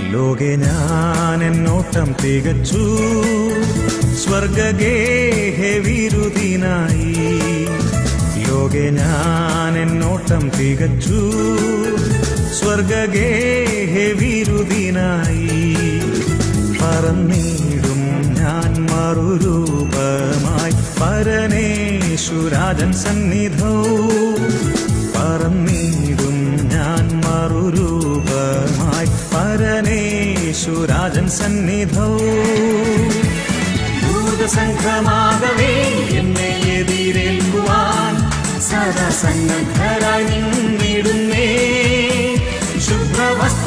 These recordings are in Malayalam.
ലോകെ ഞാൻ എന്നോട്ടം തികച്ചു. സ്വർഗഗേഹെ വിരുദിനായി. ലോകെ ഞാൻ എന്നോട്ടം തികച്ചു. സ്വർഗഗേഹെ വിരുദിനായി. പറന്നിടും ഞാൻ മറുരൂപമായി. പരനേശുരാജൻ സന്നിധോ. പറന്നിടും പരനേശുരാജൻ സന്നിധൗ ഭൂതസംഘമാകവേ എന്നെ എതിരേൽക്കുവാൻ സദാ സന്നദ്ധരായി നിന്നിടുന്നേ ശുഭ്രവസ്ത്രധാരിയായി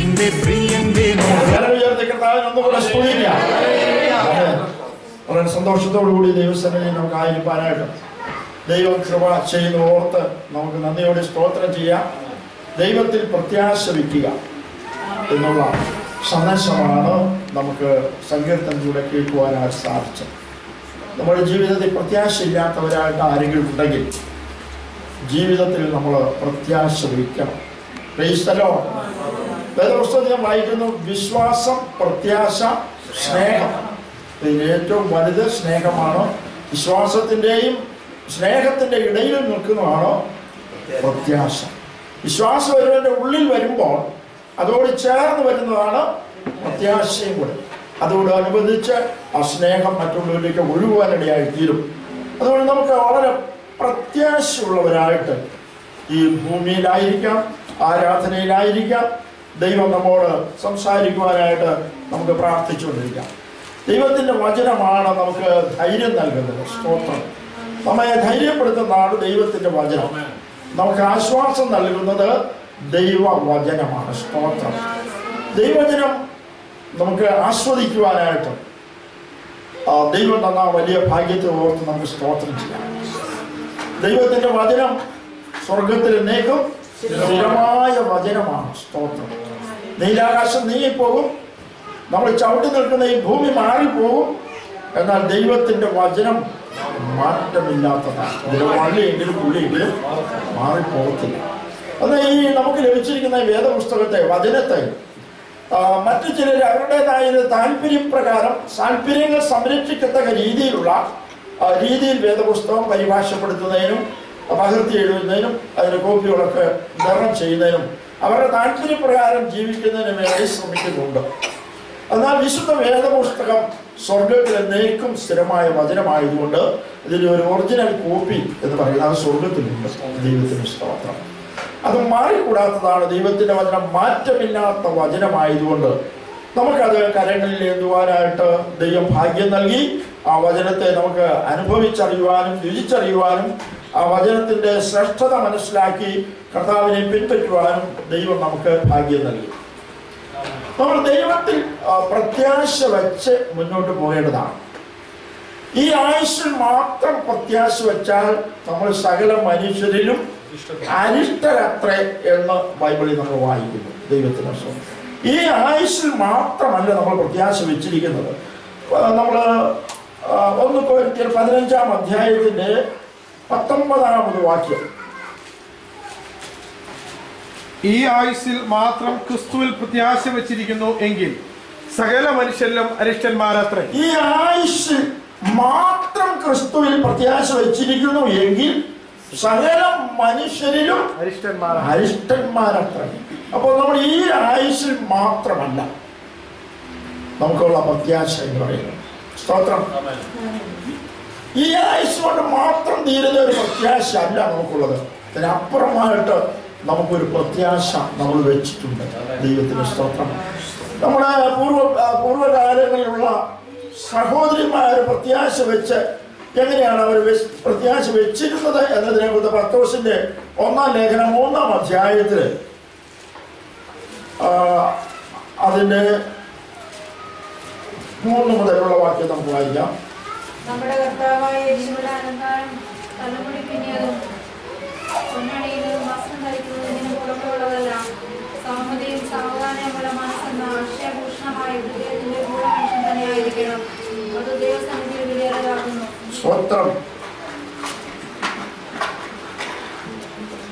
എന്റെ പ്രിയന്റെ മുമ്പിൽ കരങ്ങൾ ഉയർത്തി കർത്താവിനെ ഒന്നുകൂടെ സ്തുതിക്കാം. ആമേൻ. വളരെ സന്തോഷത്തോടു കൂടി ദൈവസന്നിധിയിൽ നമുക്ക് ആയിരിക്കാനായിട്ട് ദൈവം കൃപ ചെയ്യുന്ന ഓർത്ത് നമുക്ക് നന്ദിയോടെ സ്തോത്രം ചെയ്യാം ദൈവത്തിൽ പ്രത്യാശ വയ്ക്കുക എന്നുള്ള സന്ദേശമാണ് നമുക്ക് സങ്കീർത്തനത്തിലൂടെ കേൾക്കുവാനായിട്ട് സാധിച്ചത്. നമ്മുടെ ജീവിതത്തിൽ പ്രത്യാശയില്ലാത്തവരായിട്ട് ആരെങ്കിലും ഉണ്ടെങ്കിൽ ജീവിതത്തിൽ നമ്മൾ പ്രത്യാശ വയ്ക്കണം ക്രൈസ്തലോ വേദപുസ്തകം ഞാൻ വായിക്കുന്നു. വിശ്വാസം പ്രത്യാശ സ്നേഹം. ഇതിൽ ഏറ്റവും വലുത് സ്നേഹമാണ്. വിശ്വാസത്തിന്റെയും സ്നേഹത്തിന്റെ ഇടയിൽ നിൽക്കുന്നതാണ് പ്രത്യാശ. വിശ്വാസം ഒരുവന്റെ ഉള്ളിൽ വരുമ്പോൾ അതോട് ചേർന്ന് വരുന്നതാണ് പ്രത്യാശയും കൂടെ. അതോടനുബന്ധിച്ച് ആ സ്നേഹം മറ്റുള്ളവരിലേക്ക് ഒഴുകുവാനിടയായി തീരും. അതുകൊണ്ട് നമുക്ക് വളരെ പ്രത്യാശയുള്ളവരായിട്ട് ഈ ഭൂമിയിലായിരിക്കാം ആരാധനയിലായിരിക്കാം ദൈവം നമ്മോട് സംസാരിക്കുവാനായിട്ട് നമുക്ക് പ്രാർത്ഥിച്ചുകൊണ്ടിരിക്കാം. ദൈവത്തിന്റെ വചനമാണ് നമുക്ക് ധൈര്യം നൽകുന്നത് സ്തോത്രം. നമ്മെ ധൈര്യപ്പെടുത്തുന്നതാണ് ദൈവത്തിന്റെ വചനം. നമുക്ക് ആശ്വാസം നൽകുന്നത് ദൈവവചനമാണ് സ്തോത്രം. ദൈവവചനം നമുക്ക് ആസ്വദിക്കുവാനായിട്ട് ദൈവം തന്ന വലിയ ഭാഗ്യത്തെ ഓർത്ത് നമുക്ക് സ്തോത്രം ചെയ്യാം. ദൈവത്തിന്റെ വചനം സ്വർഗത്തിൽ എന്നേക്കും സ്ഥിരമായ വചനമാണ് സ്തോത്രം. നീലാകാശം നീങ്ങിപ്പോകും നമ്മൾ ചവിട്ടി നിൽക്കുന്ന ഈ ഭൂമി മാറിപ്പോകും എന്നാൽ ദൈവത്തിന്റെ വചനം മാറ്റമില്ലാത്തതാണ്. വള്ളിയെങ്കിലും പുള്ളിയെങ്കിലും മാറിപ്പോകത്തില്ല. അത് ഈ നമുക്ക് ലഭിച്ചിരിക്കുന്ന വേദപുസ്തകത്തെ വചനത്തെ മറ്റു ചിലർ അവരുടേതായ താല്പര്യം താല്പര്യപ്രകാരം താല്പര്യങ്ങൾ സംരക്ഷിക്കത്തക്ക രീതിയിലുള്ള രീതിയിൽ വേദപുസ്തകം പരിഭാഷപ്പെടുത്തുന്നതിനും പകർത്തി എഴുതുന്നതിനും അതിന് കോപ്പികളൊക്കെ വിതരണം ചെയ്യുന്നതിനും അവരുടെ താല്പര്യപ്രകാരം ജീവിക്കുന്നതിനും വേണ്ടി ശ്രമിക്കുന്നുണ്ട്. എന്നാൽ വിശുദ്ധ വേദപുസ്തകം സ്വർഗത്തിൽ എന്നേക്കും സ്ഥിരമായ വചനമായതുകൊണ്ട് ഇതിന് ഒരു ഒറിജിനൽ കോപ്പി എന്ന് പറയുന്നത് അത് സ്വർഗത്തിലുണ്ട് ദൈവത്തിന് സ്തോത്രം. അത് മാറിക്കൂടാത്തതാണ് ദൈവത്തിന്റെ വചനം. മാറ്റമില്ലാത്ത വചനമായതുകൊണ്ട് നമുക്കത് കരങ്ങളിൽ എഴുതുവാനായിട്ട് ദൈവം ഭാഗ്യം നൽകി. ആ വചനത്തെ നമുക്ക് അനുഭവിച്ചറിയുവാനും രുചിച്ചറിയുവാനും ആ വചനത്തിന്റെ ശ്രേഷ്ഠത മനസ്സിലാക്കി കർത്താവിനെ പിൻപറ്റുവാനും ദൈവം നമുക്ക് ഭാഗ്യം നൽകി. നമ്മൾ ദൈവത്തിൽ പ്രത്യാശ വെച്ച് മുന്നോട്ട് പോകേണ്ടതാണ്. ഈ ആയുഷിൽ മാത്രം പ്രത്യാശ വെച്ചാൽ നമ്മൾ സകല മനുഷ്യരിലും അരിഷ്ടരത്രേ എന്ന് ബൈബിളിൽ നമ്മൾ വായിക്കുന്നു ദൈവത്തിന് അർത്ഥം ഈ ആയുസിൽ മാത്രമല്ല നമ്മൾ പ്രത്യാശ വെച്ചിരിക്കുന്നത്. നമ്മൾ ഒന്ന് കോരിന്ത്യർ പതിനഞ്ചാം അധ്യായത്തിന്റെ പത്തൊമ്പതാമത് വാക്യം. ഈ ആയുസ്സിൽ മാത്രം ക്രിസ്തുവിൽ പ്രത്യാശ വെച്ചിരിക്കുന്നു എങ്കിൽ സകല മനുഷ്യരിലും അരിഷ്ടന്മാരത്രേ. ഈ ആയുസ് മാത്രം ക്രിസ്തുവിൽ പ്രത്യാശ വെച്ചിരിക്കുന്നു എങ്കിൽ സകല മനുഷ്യരിലും അരിഷ്ടന്മാരത്ര. അപ്പോൾ നമ്മൾ ഈ ആയുസിൽ മാത്രമല്ല നമുക്കുള്ള പ്രത്യാശ എന്ന് പറയുന്നത് സ്തോത്രം. ഈ ആയുസ് കൊണ്ട് മാത്രം തീരുന്ന ഒരു പ്രത്യാശ അല്ല നമുക്കുള്ളത്. അതിനപ്പുറമായിട്ട് നമുക്കൊരു പ്രത്യാശ നമ്മൾ വെച്ചിട്ടുണ്ട്. ദൈവത്തിന്റെ സ്തോത്രം. നമ്മുടെ പൂർവ ആ, പൂർവകാലങ്ങളിലുള്ള സഹോദരിമാർ പ്രത്യാശ വെച്ച് എങ്ങനെയാണ് അവർ പ്രത്യാശ വെച്ചിരുന്നത് എന്നതിനെ കുറിച്ച് പത്തോസിന്റെ ഒന്നാം ലേഖനം മൂന്നാം അധ്യായത്തിൽ അതിന്റെ മൂന്ന് മുതലുള്ള വാക്യം നമുക്ക് വായിക്കാം. നമ്മുടെ സാവധാനമുള്ള മനസ്സെന്ന ആശയഭൂഷണമായ ഹൃദയത്തിന്റെ ഗൂഢമനുഷ്യൻ തന്നെയായിരിക്കണം അത് ദൈവസന്നിധിയിൽ വിലയേറതാകുന്നു സ്വത്രം.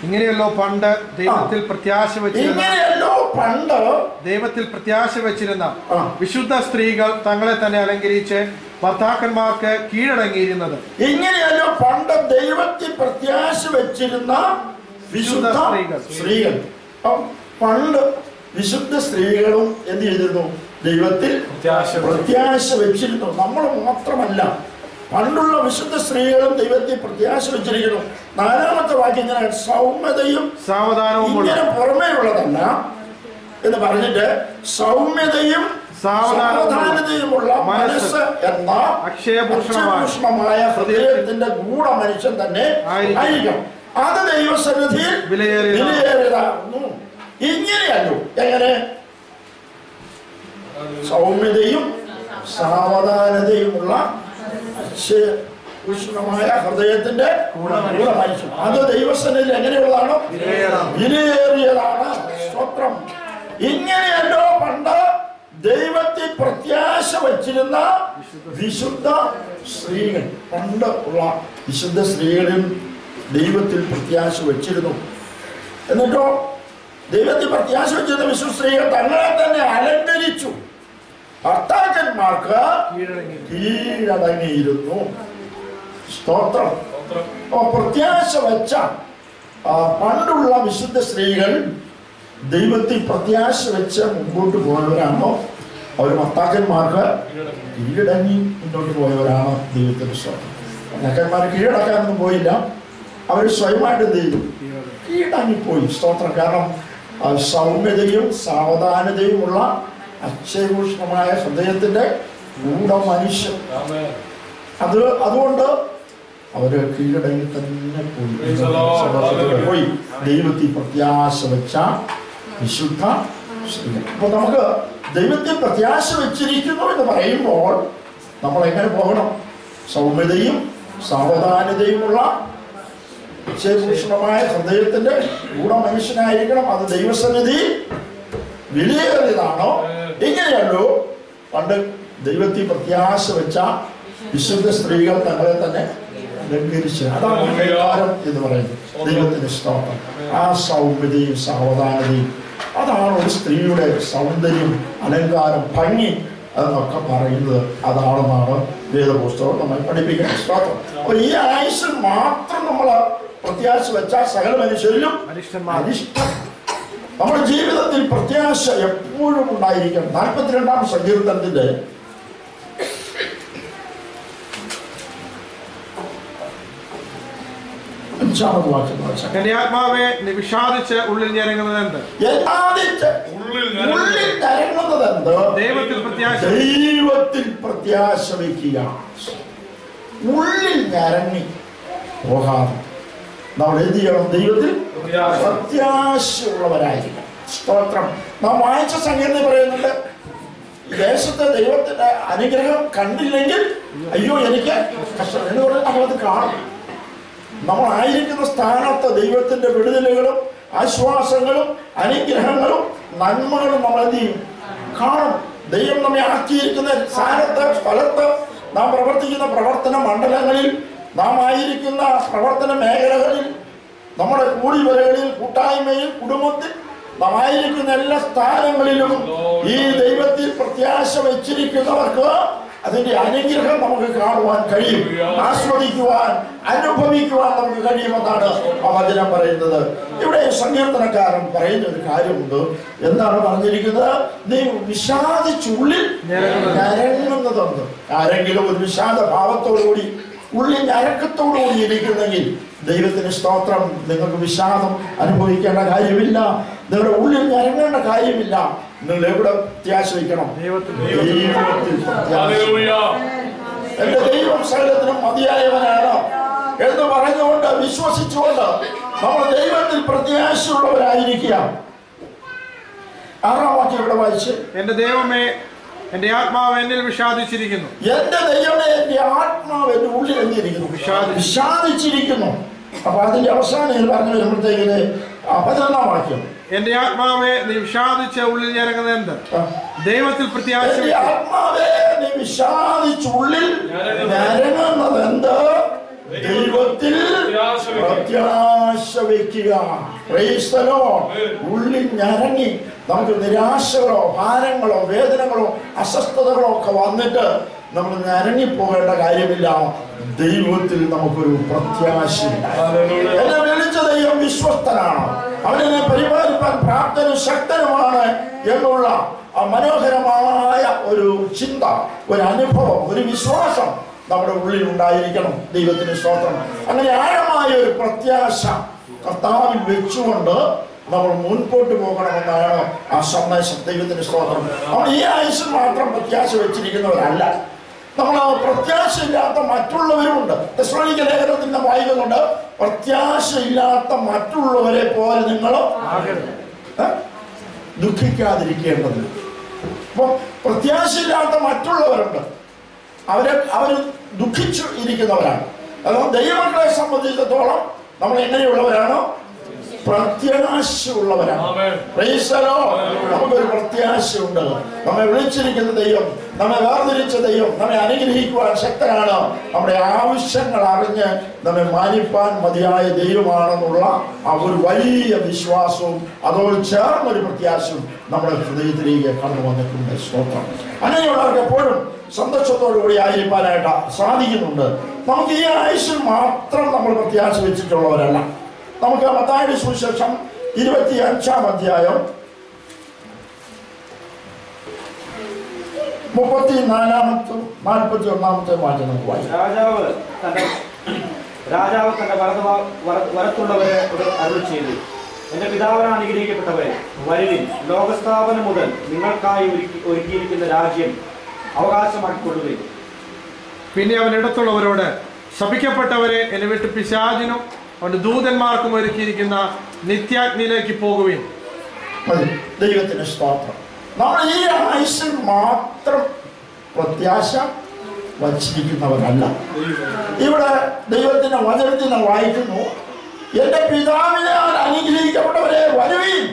ഇങ്ങനെയല്ലോ പണ്ട് ദൈവത്തിൽ പ്രത്യാശ വെച്ചിരുന്ന ഇങ്ങനെയല്ലോ പണ്ട് ദൈവത്തിൽ പ്രത്യാശ വെച്ചിരുന്ന വിശുദ്ധ സ്ത്രീകൾ തങ്ങളെ തന്നെ അലങ്കരിച്ച് ഭർത്താക്കന്മാർക്ക് കീഴടങ്ങിയിരുന്നത്. ഇങ്ങനെയല്ലോ പണ്ട് ദൈവത്തിൽ പ്രത്യാശ വെച്ചിരുന്ന വിശുദ്ധ സ്ത്രീകൾ. സ്ത്രീകൾ. പണ്ട് വിശുദ്ധ സ്ത്രീകളും എന്ത് ചെയ്തിരുന്നു? ദൈവത്തിൽ പ്രത്യാശ പ്രത്യാശ വെച്ചിരുന്നു. നമ്മൾ മാത്രമല്ല. പണ്ടുള്ള വിശുദ്ധ സ്ത്രീകളും ദൈവത്തെ പ്രത്യാശ വെച്ചിരിക്കുന്നു നാലാമത്തെ വാക്യം ഇങ്ങനെ സൗമ്യതയും സാവധാനവും ഇങ്ങനെ പുറമേ ഉള്ളതല്ല എന്ന് പറഞ്ഞിട്ട് സൗമ്യതയും സാവധാനതയുമുള്ള മനസ്സ് എന്ന അക്ഷയഭൂഷണമായ ഹൃദയത്തിന്റെ ഗൂഢ മനുഷ്യൻ തന്നെ ആയിരിക്കണം. ആയിരിക്കണം അത് ദൈവസന്നിധിയിൽ. വിലയേറിയതാകുന്നു ഇങ്ങനെയല്ലോ. എങ്ങനെ? സൗമ്യതയും സാവധാനതയുമുള്ള അക്ഷയഭൂഷണമായ ഹൃദയത്തിന്റെ അത് ദൈവസനയിൽ എങ്ങനെയുള്ളതാണ്? വിലയേറിയതാണ്. സ്വത്രം ഇങ്ങനെയല്ലോ പണ്ട് ദൈവത്തിൽ പ്രത്യാശ വച്ചിരുന്ന വിശുദ്ധ സ്ത്രീകൾ. പണ്ട് ഉള്ള വിശുദ്ധ സ്ത്രീകളിൽ ദൈവത്തിൽ പ്രത്യാശ വച്ചിരുന്നു. എന്നിട്ടോ? ദൈവത്തിൽ പ്രത്യാശ വെച്ചിരുന്ന വിശുദ്ധ സ്ത്രീകൾ തങ്ങളെ തന്നെ അലങ്കരിച്ചു. ഭർത്താക്കന്മാർക്ക് കീഴടങ്ങിയിരുന്നു. സ്തോത്രം. പ്രത്യാശ വെച്ച പണ്ടുള്ള വിശുദ്ധ സ്ത്രീകൾ ദൈവത്തിൽ പ്രത്യാശ വെച്ച് മുമ്പോട്ട് പോയവരാണോ? അവർ ഭർത്താക്കന്മാർക്ക് കീഴടങ്ങി. മുന്നോട്ട് പോയവരാണ്? ദൈവത്തിന്റെ സ്തോത്രം. ഭർത്താക്കന്മാർ കീഴടക്കാനൊന്നും പോയില്ല. അവർ സ്വയമായിട്ട് ദൈവം കീഴടങ്ങിപ്പോയി. സ്തോത്രം. കാരണം സൗമ്യതയും സാവധാനതയുമുള്ള അക്ഷയഭൂഷണമായ ഹൃദയത്തിന്റെ ഗൂഢ മനുഷ്യൻ. അത് അതുകൊണ്ട് അവർ കീഴടങ്ങി തന്നെ പോയി. പോയി. ദൈവത്തിൽ പ്രത്യാശ വെച്ച വിശുദ്ധ അപ്പൊ നമുക്ക് ദൈവത്തിൽ പ്രത്യാശ വെച്ചിരിക്കുന്നു എന്ന് പറയുമ്പോൾ നമ്മൾ എങ്ങനെ പോകണം? സൗമ്യതയും സാവധാനതയുമുള്ള അക്ഷയഭൂഷണമായ ഹൃദയത്തിന്റെ ഗൂഢമനുഷ്യനായിരിക്കണം അത് ദൈവസന്നിധി വിലയേറിയതാണോ? ഇങ്ങനെയല്ലോ പണ്ട് ദൈവത്തിൽ പ്രത്യാശ വെച്ച വിശുദ്ധ സ്ത്രീകൾ തങ്ങളെ തന്നെ അതാണ് എന്ന് പറയുന്നത്. ദൈവത്തിന്റെ സ്തോത്രം. ആ സൗമ്യതയും സാവധാനതയും അതാണ് ഒരു സ്ത്രീയുടെ സൗന്ദര്യം അലങ്കാരം ഭംഗി എന്നൊക്കെ പറയുന്നത്. അതാണെന്നാണ് വേദപുസ്തകം നമ്മൾ പഠിപ്പിക്കുന്ന സ്തോത്രം. അപ്പൊ ഈ ആയുസ് മാത്രം നമ്മൾ പ്രത്യാശ വെച്ചാൽ സകല മനുഷ്യരിലും അരിഷ്ടം നമ്മുടെ ജീവിതത്തിൽ പ്രത്യാശ എപ്പോഴും ഉണ്ടായിരിക്കണം. നാൽപ്പത്തിരണ്ടാം സങ്കീർത്തനത്തിന്റെ. എന്റെ ആത്മാവെ വിഷാദിച്ച് ഉള്ളിൽ ഞരങ്ങുന്നത് എന്ത്? യഥാദിച്ച് ഉള്ളിൽ ഉള്ളിൽ കരങ്ങുന്നത് എന്ത്? ദൈവത്തിൽ പ്രത്യാശ. ദൈവത്തിൽ പ്രത്യാശ വയ്ക്കുക. ഉള്ളിൽ ഞരങ്ങി പോകാതെ നമ്മൾ എന്ത് ചെയ്യണം ദൈവത്തിൽ പ്രത്യാശ. പ്രത്യാശയുള്ളവരായിരിക്കണം സ്തോത്രം. നാം വായിച്ച സംഗീതം പറയുന്നുണ്ട് ദേശത്തെ ദൈവത്തിന്റെ അനുഗ്രഹം കണ്ടില്ലെങ്കിൽ അയ്യോ എനിക്ക് കഷ്ടം. എന്ന് പറഞ്ഞാൽ നമ്മളത് കാണും. നമ്മളായിരിക്കുന്ന സ്ഥാനത്ത് ദൈവത്തിന്റെ വിടുതലുകളും ആശ്വാസങ്ങളും അനുഗ്രഹങ്ങളും നന്മകളും നമ്മൾ എന്ത് ചെയ്യും? കാണും. ദൈവം നമ്മെ ആക്കിയിരിക്കുന്ന സ്ഥാനത്ത് സ്ഥലത്ത് നാം പ്രവർത്തിക്കുന്ന പ്രവർത്തന മണ്ഡലങ്ങളിൽ നാം ആയിരിക്കുന്ന പ്രവർത്തന മേഖലകളിൽ നമ്മുടെ കൂടിവരകളിൽ കൂട്ടായ്മയിൽ കുടുംബത്തിൽ നാം ആയിരിക്കുന്ന എല്ലാ സ്ഥാനങ്ങളിലും ഈ ദൈവത്തിൽ പ്രത്യാശ വെച്ചിരിക്കുന്നവർക്ക് അതിന്റെ അനുഗ്രഹം നമുക്ക് കാണുവാൻ കഴിയും. ആസ്വദിക്കുവാൻ അനുഭവിക്കുവാൻ നമുക്ക് കഴിയുമെന്നാണ് വചനം പറയുന്നത്. ഇവിടെ സങ്കീർത്തനക്കാരൻ പറയുന്ന ഒരു കാര്യമുണ്ട്. എന്താണ് പറഞ്ഞിരിക്കുന്നത്? നീ വിഷാദിച്ചുള്ളിൽ ഞരങ്ങുന്നതുണ്ട്. ആരെങ്കിലും ഒരു വിഷാദ ഭാവത്തോടുകൂടി ഉള്ളിൽ അരക്കത്തോടുകൂടി ഇരിക്കുന്നെങ്കിൽ ദൈവത്തിന് സ്തോത്രം നിങ്ങൾക്ക് വിഷാദം അനുഭവിക്കേണ്ട കാര്യമില്ല. നിങ്ങളുടെ ഉള്ളിൽ ഞരങ്ങേണ്ട കാര്യമില്ല. നിങ്ങൾ എവിടെ അത്യാശ്രയിക്കണം. എന്റെ ദൈവം സകലത്തിനും മതിയായവനാണ് എന്ന് പറഞ്ഞുകൊണ്ട് വിശ്വസിച്ചുകൊണ്ട് നമ്മൾ ദൈവത്തിൽ പ്രത്യാശയുള്ളവരായിരിക്കുക. ആറാം വാക്യം ഇവിടെ വായിച്ച് എന്റെ ദൈവമേ എന്റെ ആത്മാവ് എന്നിൽ വിഷാദിച്ചിരിക്കുന്നു. എന്റെ ദൈവമേ എന്റെ ആത്മാവ് എന്റെ ഉള്ളിൽ എന്തിരിക്കുന്നു വിഷാദിച്ചിരിക്കുന്നു. അപ്പൊ അതിന്റെ അവസാനം എന്ന് പറഞ്ഞു വരുമ്പോഴത്തേക്കിന് അപചരണമാക്കിയത് വാക്യം. എന്റെ ആത്മാവെ നീ വിഷാദിച്ച ഉള്ളിൽ ഞരങ്ങുന്നത് എന്ത്. ദൈവത്തിൽ പ്രത്യാശ ആത്മാവേ നീ വിഷാദിച്ചുള്ളിൽ ഞരങ്ങുന്നത് എന്ത്? ദൈവത്തിൽ പ്രത്യാശ വയ്ക്കുക ഉള്ളിൽ ഞരങ്ങി നമുക്ക് നിരാശകളോ ഭാരങ്ങളോ വേദനകളോ അസ്വസ്ഥതകളോ ഒക്കെ വന്നിട്ട് നമ്മൾ ഞരങ്ങി പോകേണ്ട കാര്യമില്ല. ദൈവത്തിൽ നമുക്കൊരു പ്രത്യാശയില്ല എന്നെ വിളിച്ച ദൈവം വിശ്വസ്തനാണ്. അവനെ പരിപാലിപ്പാൻ പ്രാപ്തനും ശക്തനുമാണ് എന്നുള്ള ആ മനോഹരമായ ഒരു ചിന്ത ഒരു അനുഭവം ഒരു വിശ്വാസം നമ്മുടെ ഉള്ളിൽ ഉണ്ടായിരിക്കണം ദൈവത്തിന് സ്തോത്രം. അങ്ങനെ ആഴമായ ഒരു പ്രത്യാശ കർത്താവിൽ വെച്ചുകൊണ്ട് നമ്മൾ മുൻപോട്ട് പോകണമെന്നാണ് ആ സന്ദേശം ദൈവത്തിന് സ്തോത്രം. നമ്മൾ ഈ ആയുസ് മാത്രം പ്രത്യാശ വെച്ചിരിക്കുന്നവരല്ല. നമ്മൾ പ്രത്യാശയില്ലാത്ത മറ്റുള്ളവരുമുണ്ട്. ലേഖനത്തിന്റെ ലേഖനത്തിൽ നാം പ്രത്യാശ ഇല്ലാത്ത മറ്റുള്ളവരെ പോലെ നിങ്ങൾ ദുഃഖിക്കാതിരിക്കേണ്ടത് അപ്പൊ പ്രത്യാശയില്ലാത്ത മറ്റുള്ളവരുണ്ട്. അവരെ അവർ ദുഃഖിച്ചു ഇരിക്കുന്നവരാണ്. അതുകൊണ്ട് ദൈവങ്ങളെ സംബന്ധിച്ചിടത്തോളം നമ്മൾ എങ്ങനെയുള്ളവരാണ് പ്രത്യാശയുള്ളവരാണ്. നമുക്കൊരു പ്രത്യാശയുണ്ട് നമ്മെ വിളിച്ചിരിക്കുന്ന ദൈവം നമ്മെ വേർതിരിച്ച ദൈവം നമ്മെ അനുഗ്രഹിക്കുവാൻ ശക്തനാണ്. നമ്മുടെ ആവശ്യങ്ങൾ അറിഞ്ഞ് നമ്മെ മാനിപ്പാൻ മതിയായ ദൈവമാണെന്നുള്ള ആ ഒരു വലിയ വിശ്വാസവും അതോട് ചേർന്നൊരു പ്രത്യാശയും നമ്മുടെ ഹൃദയത്തിലേക്ക് കടന്നു വന്നിട്ടുണ്ട്. സ്തോത്രം. അങ്ങനെയുള്ളവർക്ക് എപ്പോഴും സന്തോഷത്തോടു കൂടി ആയിരിക്കാനായിട്ട് സാധിക്കുന്നുണ്ട്. നമുക്ക് ഈ ആയുഷിൽ മാത്രം നമ്മൾ പ്രത്യാശ വെച്ചിട്ടുള്ളവരല്ല. നമുക്ക് മത്തായുടെ സുവിശേഷം ഇരുപത്തി അഞ്ചാം അധ്യായം മുപ്പത്തി നാലാമത്തെ നാൽപ്പത്തി ഒന്നാമത്തെ വാചനം നമുക്ക് രാജാവ് തന്റെ രാജാവ് തന്റെ വരത വരത്തുള്ളവരെ വലത്തുള്ളവരെ അരുൾ ചെയ്തു. എന്റെ പിതാവിനാണ് അനുഗ്രഹിക്കപ്പെട്ടവരെ വരുവിൻ ലോകസ്ഥാപനം മുതൽ നിങ്ങൾക്കായി ഒരുക്കി ഒരുക്കിയിരിക്കുന്ന രാജ്യം അവകാശമാക്കിക്കൊള്ളുകയും പിന്നെ അവൻ ഇടത്തുള്ളവരോട് ശപിക്കപ്പെട്ടവരെ എന്നെ വിട്ട് പിശാചിനും അവന്റെ ദൂതന്മാർക്കും ഒരുക്കിയിരിക്കുന്ന നിത്യാഗ്നിയിലേക്ക് പോകുവിൻ. ദൈവത്തിന്റെ ദൈവത്തിന് സ്തോത്രം. നമ്മൾ ഈ ആയുസിൽ മാത്രം പ്രത്യാശ വച്ചിരിക്കുന്നവരല്ല. ഇവിടെ ദൈവത്തിന്റെ വചനത്തിൽ നാം വായിക്കുന്നു എന്റെ പിതാവിനെ പിതാവിനാൽ അനുഗ്രഹിക്കപ്പെട്ടവരെ വരുവീൻ.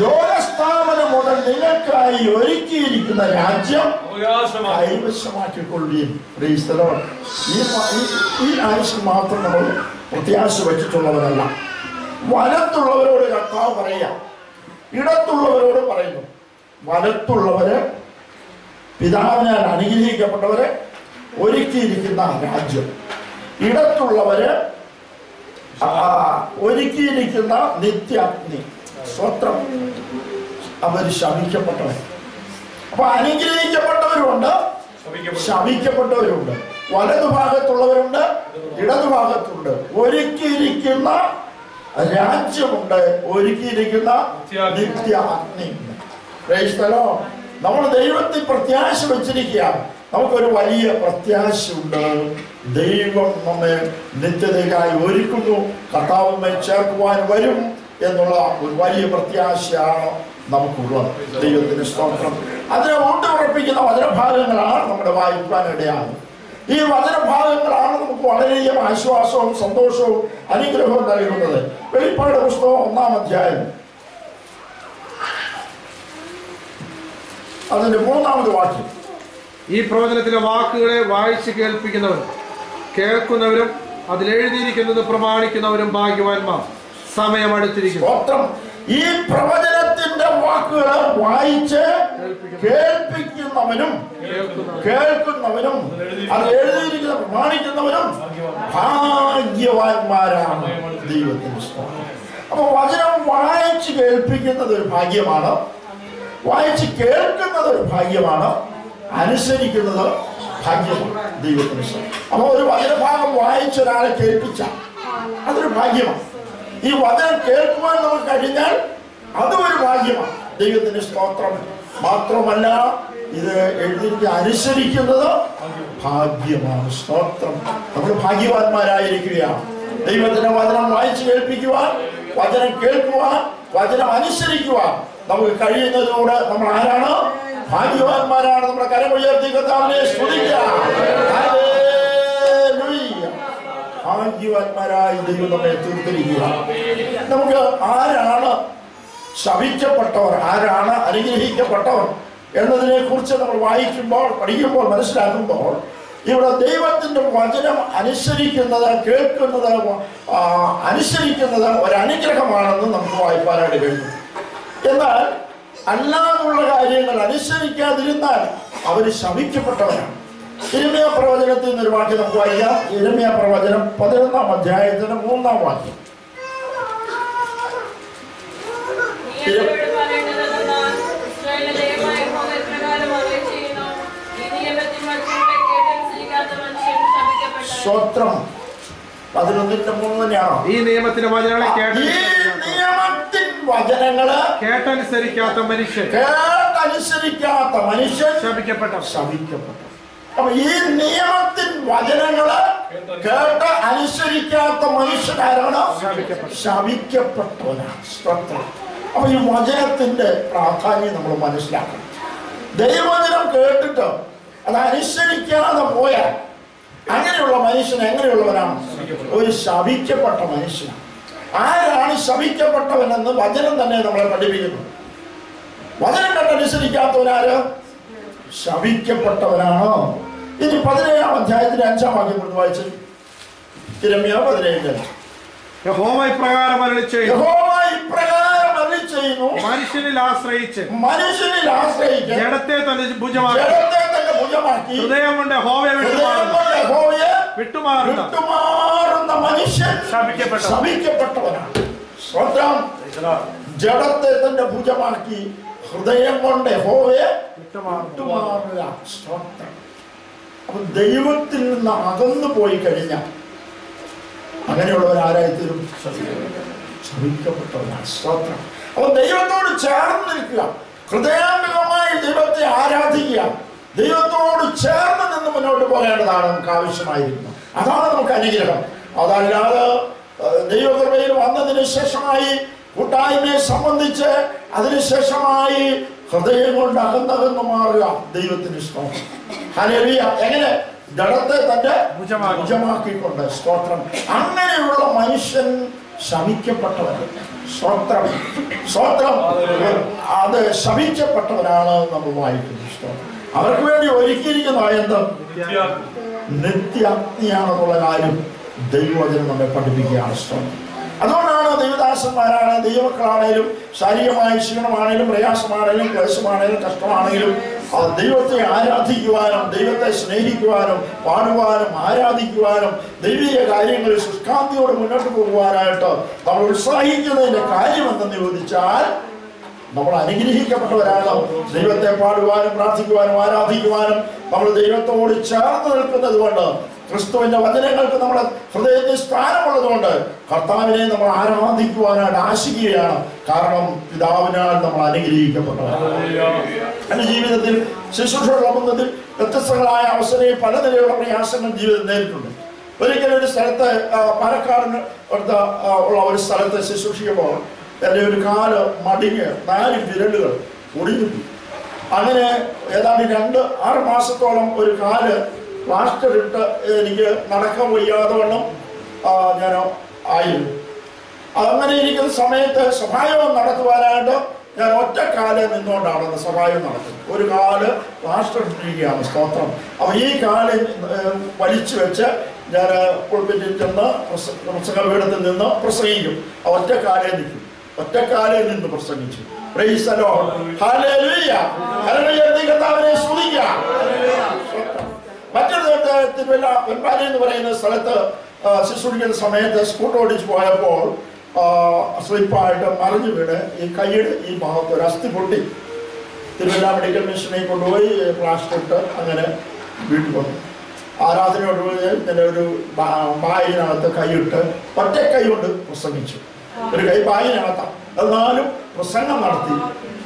ലോകസ്ഥാപനം മുതൽ നിങ്ങൾക്കായി ഒരുക്കിയിരിക്കുന്ന രാജ്യം കൈവശമാക്കിക്കൊള്ളുകയും ഈ ആയുഷിൽ മാത്രം നമ്മൾ പ്രത്യാശ വച്ചിട്ടുള്ളവരല്ല വലത്തുള്ളവരോട് കർത്താവ് പറയുക. ഇടത്തുള്ളവരോട് പറയുന്നു. വലത്തുള്ളവരെ പിതാവിനാൽ അനുഗ്രഹിക്കപ്പെട്ടവരെ ഒരുക്കിയിരിക്കുന്ന രാജ്യം. ഇടത്തുള്ളവര് ആ, ഒരുക്കിയിരിക്കുന്ന നിത്യാഗ്നി സ്വത്രം. അവർ ശമിക്കപ്പെട്ടവർ അപ്പൊ അനുഗ്രഹിക്കപ്പെട്ടവരുണ്ട് ശമിക്കപ്പെട്ടവരുണ്ട് വലതുഭാഗത്തുള്ളവരുണ്ട് ഇടതുഭാഗത്തുണ്ട് ഒരുക്കിയിരിക്കുന്ന രാജ്യമുണ്ട് ഒരുക്കിയിരിക്കുന്ന നിത്യ Praise നമ്മൾ ദൈവത്തിൽ പ്രത്യാശ വെച്ചിരിക്കുകയാണ്. നമുക്കൊരു വലിയ പ്രത്യാശയുണ്ട്. ദൈവം നമ്മെ നിത്യതയ്ക്കായി ഒരുക്കുന്നു. കർത്താവുമ്മെ ചേർക്കുവാൻ വരും എന്നുള്ള ഒരു വലിയ പ്രത്യാശയാണ് നമുക്കുള്ളത്. ദൈവത്തിന് സ്തോത്രം. അതിനെ ഊട്ടുറപ്പിക്കുന്ന വചനഭാഗങ്ങളാണ് നമ്മുടെ വായിക്കാനിടയാകുന്നത് ഈ വചനഭാഗങ്ങളാണ് നമുക്ക് വളരെയധികം ആശ്വാസവും സന്തോഷവും അനുഗ്രഹവും നൽകുന്നത്. വെളിപ്പാട് പുസ്തകം ഒന്നാം അധ്യായം. അതിന്റെ മൂന്നാമത് വാക്യം. ഈ പ്രവചനത്തിലെ വാക്കുകളെ വായിച്ച് കേൾപ്പിക്കുന്നവർ കേൾക്കുന്നവരും അതിലെഴുതിയിരിക്കുന്നത് പ്രമാണിക്കുന്നവരും ഭാഗ്യവാന്മാർ. സമയം അടുത്തിരിക്കുന്നു. ഈ പ്രവചനത്തിന്റെ വാക്കുകൾ വായിച്ച് കേൾപ്പിക്കുന്നവനും കേൾക്കുന്നവനും അത് എഴുതിയിരിക്കുന്ന പ്രമാണിക്കുന്നവനും ഭാഗ്യവാന്മാരാണ് ദൈവത്തിന് അപ്പൊ വചനം വായിച്ച് കേൾപ്പിക്കുന്നത് ഒരു ഭാഗ്യമാണ്. വായിച്ച് കേൾക്കുന്നത് ഒരു ഭാഗ്യമാണ്. അനുസരിക്കുന്നത് ഭാഗ്യമാണ് ദൈവത്തിന് അപ്പൊ ഒരു വചനഭാഗം വായിച്ച ഒരാളെ കേൾപ്പിച്ച അതൊരു ഭാഗ്യമാണ്. ഈ വചനം കേൾക്കുവാൻ നമുക്ക് കഴിഞ്ഞാൽ അതും ഒരു ഭാഗ്യമാണ്. ദൈവത്തിന് സ്തോത്രം. മാത്രമല്ല ഇത് എഴുതിയിട്ട് അനുസരിക്കുന്നത് ഭാഗ്യമാണ് സ്തോത്രം. നമ്മൾ ഭാഗ്യവാന്മാരായിരിക്കുകയാണ്. ദൈവത്തിന്റെ വചനം വായിച്ചു കേൾപ്പിക്കുവാൻ വചനം കേൾക്കുവാൻ വചനം അനുസരിക്കുവാൻ നമുക്ക് കഴിയുന്നതിലൂടെ നമ്മൾ ആരാണ്? ഭാഗ്യവാന്മാരാണ്. നമ്മുടെ കരമുയർത്തി കർത്താവിനെ. ഭാഗ്യവാന്മാരായി ദൈവം നമ്മെ തീർത്തിരിക്കുക നമുക്ക് ആരാണ് ശപിക്കപ്പെട്ടവർ ആരാണ് അനുഗ്രഹിക്കപ്പെട്ടവർ എന്നതിനെ കുറിച്ച് നമ്മൾ വായിക്കുമ്പോൾ പഠിക്കുമ്പോൾ മനസ്സിലാക്കുമ്പോൾ ഇവിടെ ദൈവത്തിന്റെ വചനം അനുസരിക്കുന്നത് കേൾക്കുന്നത് അനുസരിക്കുന്നത് ഒരനുഗ്രഹമാണെന്ന് നമുക്ക് വായിപ്പാനായിട്ട് കഴിയും. എന്നാൽ അല്ലാതുള്ള കാര്യങ്ങൾ അനുസരിക്കാതിരുന്നാൽ അവർ ശമിക്കപ്പെട്ടവരാണ് ഇരമ്യ പ്രവചനത്തിൽ നിന്നൊരു വാക്യം നമുക്ക് വായിക്കാം. ഇരമ്യ പ്രവചനം പതിനൊന്നാം അധ്യായത്തിന് മൂന്നാം വാക്യം. സ്വത്രം. പതിനൊന്നിന്റെ മൂന്ന് തന്നെയാണോ? ഈ നിയമത്തിന്റെ വചനങ്ങളെ നിയമത്തിൻ വചനങ്ങൾ കേട്ടനുസരിക്കാത്ത മനുഷ്യൻ. കേട്ടനുസരിക്കാത്ത മനുഷ്യൻ ശപിക്കപ്പെട്ടവൻ. ശപിക്കപ്പെട്ടു അപ്പൊ ഈ നിയമത്തിൻ വചനങ്ങൾ കേട്ട് അനുസരിക്കാത്ത മനുഷ്യനാരാണ്? ശപിക്കപ്പെട്ടു. ശപിക്കപ്പെട്ടവനാണ്. സ്തോത്രം അപ്പൊ ഈ വചനത്തിന്റെ പ്രാധാന്യം നമ്മൾ മനസ്സിലാക്കണം. ദൈവവചനം കേട്ടിട്ട് അത് അനുസരിക്കാതെ പോയാൽ അങ്ങനെയുള്ള മനുഷ്യൻ എങ്ങനെയുള്ളവനാണ്? ഒരു ശപിക്കപ്പെട്ട മനുഷ്യനാണ്. ആരാണ് ശപിക്കപ്പെട്ടവനെന്ന് വചനം തന്നെ നമ്മളെ പഠിപ്പിക്കുന്നു. വചനം കണ്ടനുസരിക്കാത്തവനാര്? ശവിക്കപ്പെട്ടവനാണോ ഇനി പതിനേഴാം അധ്യായത്തിന്റെ അഞ്ചാം വാക്യം കൊണ്ട് വായിച്ചു തിരമ്യ പതിനേഴ് യഹോവ ഇപ്രകാരം ചെയ്യുന്നു മനുഷ്യനിൽ ആശ്രയിച്ച് മനുഷ്യനിൽ ആശ്രയിച്ച് ജഡത്തെ തന്നെ ഭുജമാക്കി. ജഡത്തെ തന്നെ ഭുജമാക്കി ഹൃദയം കൊണ്ട് ഹോവയെ വിട്ടുമാറുന്നു യഹോവയെ വിട്ടുമാറുന്ന വിട്ടുമാറുന്ന മനുഷ്യൻ ശപിക്കപ്പെട്ടവൻ. ശപിക്കപ്പെട്ടവനാണ് സ്വന്തം ജഡത്തെ തന്നെ ഭുജമാക്കി ഹൃദയം കൊണ്ട് ഹോവയെ വിട്ടുമാറുക. അപ്പൊ ദൈവത്തിൽ നിന്ന് അകന്നു പോയി കഴിഞ്ഞാൽ അങ്ങനെയുള്ളവർ ആരായിത്തീരും? ശ്രമിക്കപ്പെട്ടവരാണ് സ്തോത്രം അപ്പൊ ദൈവത്തോട് ചേർന്ന് നിൽക്കുക. ഹൃദയാംഗമായി ദൈവത്തെ ആരാധിക്കുക. ദൈവത്തോട് ചേർന്ന് നിന്ന് മുന്നോട്ട് പോകേണ്ടതാണ് നമുക്ക് ആവശ്യമായിരിക്കുന്നത്. അതാണ് നമുക്ക് അനുഗ്രഹം. അതല്ലാതെ ദൈവകൃപയിൽ വന്നതിന് ശേഷമായി കൂട്ടായ്മയെ സംബന്ധിച്ച് അതിനുശേഷമായി ഹൃദയം കൊണ്ട് അകന്നകന്ന് മാറുക ദൈവത്തിന് ഇഷ്ടം ഹല്ലേലൂയ. എങ്ങനെ? ജഡത്തെ തന്റെ ഭുജമാക്കിക്കൊണ്ട്. സ്തോത്രം. അങ്ങനെയുള്ള മനുഷ്യൻ ശമിക്കപ്പെട്ടവൻ സ്തോത്രം. സ്തോത്രം. അത് ശമിക്കപ്പെട്ടവനാണ് നമ്മൾ വായിക്കുന്നത്. സ്തോത്രം. അവർക്ക് വേണ്ടി ഒരുക്കിയിരിക്കുന്ന എന്ത് നിത്യാഗ്നിയാണെന്നുള്ള കാര്യം ദൈവവചനം നമ്മെ പഠിപ്പിക്കുകയാണ്. സ്തോത്രം. അതുകൊണ്ടാണ് ദൈവദാസന്മാരാണ് ദൈവമക്കളാണേലും ശാരീരികമായ ക്ഷീണമാണേലും പ്രയാസമാണേലും ക്ലേശമാണേലും കഷ്ടമാണെങ്കിലും ആ ദൈവത്തെ ആരാധിക്കുവാനും ദൈവത്തെ സ്നേഹിക്കുവാനും പാടുവാനും ആരാധിക്കുവാനും ദൈവിക കാര്യങ്ങളിൽ ശുഷ്കാന്തിയോട് മുന്നോട്ട് പോകുവാനായിട്ട് നമ്മൾ ഉത്സാഹിക്കുന്നതിന്റെ കാര്യം എന്തെന്ന് ചോദിച്ചാൽ നമ്മൾ അനുഗ്രഹിക്കപ്പെട്ടവരാണ്. ദൈവത്തെ പാടുവാനും പ്രാർത്ഥിക്കുവാനും ആരാധിക്കുവാനും നമ്മൾ ദൈവത്തോട് ചേർന്ന് നിൽക്കുന്നത് കൊണ്ട് ക്രിസ്തുവിന്റെ വചനങ്ങൾക്ക് നമ്മുടെ ഹൃദയത്തിൽ സ്ഥാനമുള്ളത് കൊണ്ട് കർത്താവിനെ നമ്മൾ ആരാധിക്കുവാനായിട്ട് ആശിക്കുകയാണ്. കാരണം പിതാവിനാൽ നമ്മൾ അനുഗ്രഹിക്കപ്പെട്ടതാണ് എന്റെ ജീവിതത്തിൽ ശുശ്രൂഷകളുടെ ബന്ധത്തിൽ വ്യത്യസ്തങ്ങളായ അവസരങ്ങളിൽ പല പ്രയാസങ്ങൾ ജീവിതം നേരിട്ടുണ്ട്. ഒരിക്കലും ഒരു സ്ഥലത്ത് പാലക്കാടിന് അടുത്ത ഉള്ള ഒരു സ്ഥലത്ത് ശുശ്രൂഷിക്കുമ്പോൾ എന്റെ ഒരു കാൽ മടിഞ്ഞ് നാല് വിരലുകൾ ഒടിഞ്ഞു അങ്ങനെ ഏതാണ്ട് രണ്ട് ആറ് മാസത്തോളം ഒരു കാൽ പ്ലാസ്റ്റർ ഇട്ട് എനിക്ക് നടക്കാൻ വയ്യാതെ വണ്ണം ഞാൻ ആയിരുന്നു അങ്ങനെ ഇരിക്കുന്ന സമയത്ത് സഹായം നടത്തുവാനായിട്ട് ഞാൻ ഒറ്റ കാൽ നിന്നുകൊണ്ടാണ് അന്ന് സഹായം നടത്തുന്നത്. ഒരു കാൽ പ്ലാസ്റ്റർ ഇട്ടിരിക്കുകയാണ് സ്തോത്രം. അപ്പൊ ഈ കാൽ വലിച്ചു വെച്ച് ഞാൻ പുൾപ്പിറ്റിൽ ചെന്ന് പ്രസ- പ്രസംഗപീഠത്തിൽ നിന്ന് പ്രസംഗിക്കും. ആ ഒറ്റ കാലേ നിൽക്കും. ഒറ്റ കാലേ നിന്ന് പ്രസംഗിച്ചു. ഹലോ. Hallelujah. നീ കർത്താവിനെ സ്തുതിക്കുക. മറ്റൊരു തിരുവല്ല വെൺപാല എന്ന് പറയുന്ന സ്ഥലത്ത് ശുശ്രൂഷിക്കുന്ന സമയത്ത് സ്കൂട്ടർ ഓടിച്ച് പോയപ്പോൾ സ്ലിപ്പായിട്ട് മറിഞ്ഞു വീണ് ഈ കൈയുടെ ഈ ഭാഗത്ത് ഒരു അസ്ഥി പൊട്ടി. തിരുവല്ല മെഡിക്കൽ മിഷനിൽ കൊണ്ടുപോയി പ്ലാസ്റ്റർ ഇട്ട് അങ്ങനെ വീട്ടിൽ വന്നു. ആരാധനയോട് ഇങ്ങനെ ഒരു ബായിനകത്ത് കൈയിട്ട് ഒറ്റ കൈ കൊണ്ട് പ്രസംഗിച്ചു. ഒരു കൈ ബായിനകത്താണ് എന്നാലും പ്രസംഗം നടത്തി.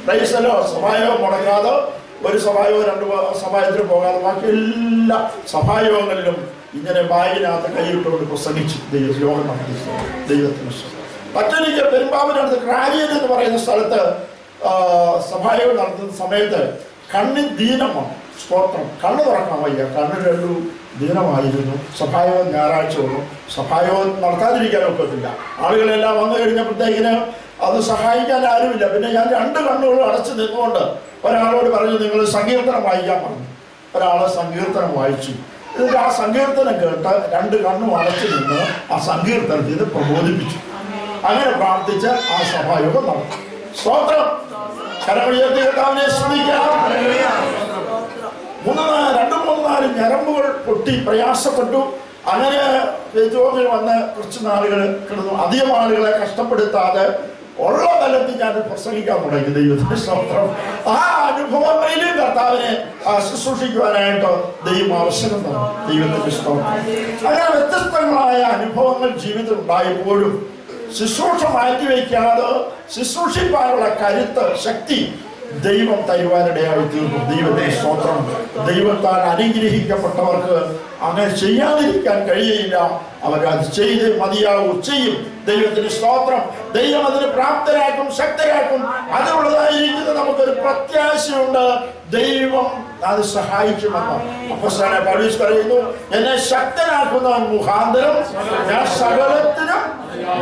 പ്രൈസലോ സഹായമോ മുടങ്ങാതെ ഒരു സഭായോ രണ്ട് സഭായത്തിന് പോകാതെ ബാക്കി എല്ലാ സഭായോഗങ്ങളിലും ഇങ്ങനെ ബാഗിനകത്ത് കൈയിട്ടുകൊണ്ട് പ്രസംഗിച്ചു ദൈവ ദൈവത്തിന് മറ്റൊരിക്കൽ പെരുമ്പാവിനടുത്ത് ക്രാരിയൻ എന്ന് പറയുന്ന സ്ഥലത്ത് സഭായോഗം നടത്തുന്ന സമയത്ത് കണ്ണിൻ ദീനമാണ് സ്തോത്രം. കണ്ണ് തുറക്കാൻ വയ്യ. കണ്ണ് രണ്ടു ദീനമായിരുന്നു. സഭായോഗം ഞായറാഴ്ച വന്നു സഭായോഗം നടത്താതിരിക്കാൻ ഒക്കത്തില്ല. ആളുകളെല്ലാം വന്നു കഴിഞ്ഞപ്പോഴത്തേക്കിന് അത് സഹായിക്കാൻ ആരുമില്ല. പിന്നെ ഞാൻ രണ്ട് കണ്ണുകളും അടച്ചു നിന്നുകൊണ്ട് ഒരാളോട് പറഞ്ഞു നിങ്ങൾ സങ്കീർത്തനം വായിക്കാൻ പറഞ്ഞു. ഒരാൾ സങ്കീർത്തനം വായിച്ചു. എന്നിട്ട് ആ സങ്കീർത്തനം കേട്ട് രണ്ട് കണ്ണും അടച്ചു നിന്ന് ആ സങ്കീർത്തനത്തിൽ പ്രബോധിപ്പിച്ചു. അങ്ങനെ പ്രാർത്ഥിച്ച് ആ സഭായോഗം നടക്കും സ്തോത്രം. കരമൊഴിയത്തെ കർത്താവിനെ ശ്രദ്ധിക്കാം മൂന്ന് രണ്ട് മൂന്ന് നാല് ഞരമ്പുകൾ പൊട്ടി പ്രയാസപ്പെട്ടു. അങ്ങനെ വന്ന് കുറച്ച് നാളുകൾ കിടന്നു. അധികം ആളുകളെ കഷ്ടപ്പെടുത്താതെ ഉള്ള ബലത്തിൽ ഞാൻ പ്രസംഗിക്കാൻ തുടങ്ങി. ദൈവത്തിന്റെ സ്തോത്രം ആ അനുഭവങ്ങളിലും കർത്താവിനെ ശുശ്രൂഷിക്കുവാനായിട്ട് ദൈവം അവസരം തന്നു. ദൈവത്തിന്റെ സ്തോത്രം അങ്ങനെ വ്യത്യസ്തങ്ങളായ അനുഭവങ്ങൾ ജീവിതത്തിൽ ഉണ്ടായപ്പോഴും ശുശ്രൂഷ മാറ്റിവെക്കാതെ ശുശ്രൂഷിപ്പാനുള്ള കരുത്ത് ശക്തി ദൈവം തരുവാനിടയായി തീർന്നു. ദൈവത്തെ സ്തോത്രം. ദൈവത്താൽ അനുഗ്രഹിക്കപ്പെട്ടവർക്ക് അങ്ങനെ ചെയ്യാതിരിക്കാൻ കഴിയില്ല അവരത് ചെയ്ത് മതിയാവും ചെയ്യും. ദൈവത്തിന് സ്തോത്രം. ദൈവം അതിന് പ്രാപ്തരാക്കും ശക്തരാക്കും. അതിനുള്ളതായിരിക്കുന്ന നമുക്കൊരു പ്രത്യാശയുണ്ട്. ദൈവം അത് സഹായിക്കുമെന്ന്. അപ്പസ്തലനായ പൗലോസ് പറയുന്നു എന്നെ ശക്തനാക്കുന്ന മുഖാന്തരം ഞാൻ സകലത്തിനും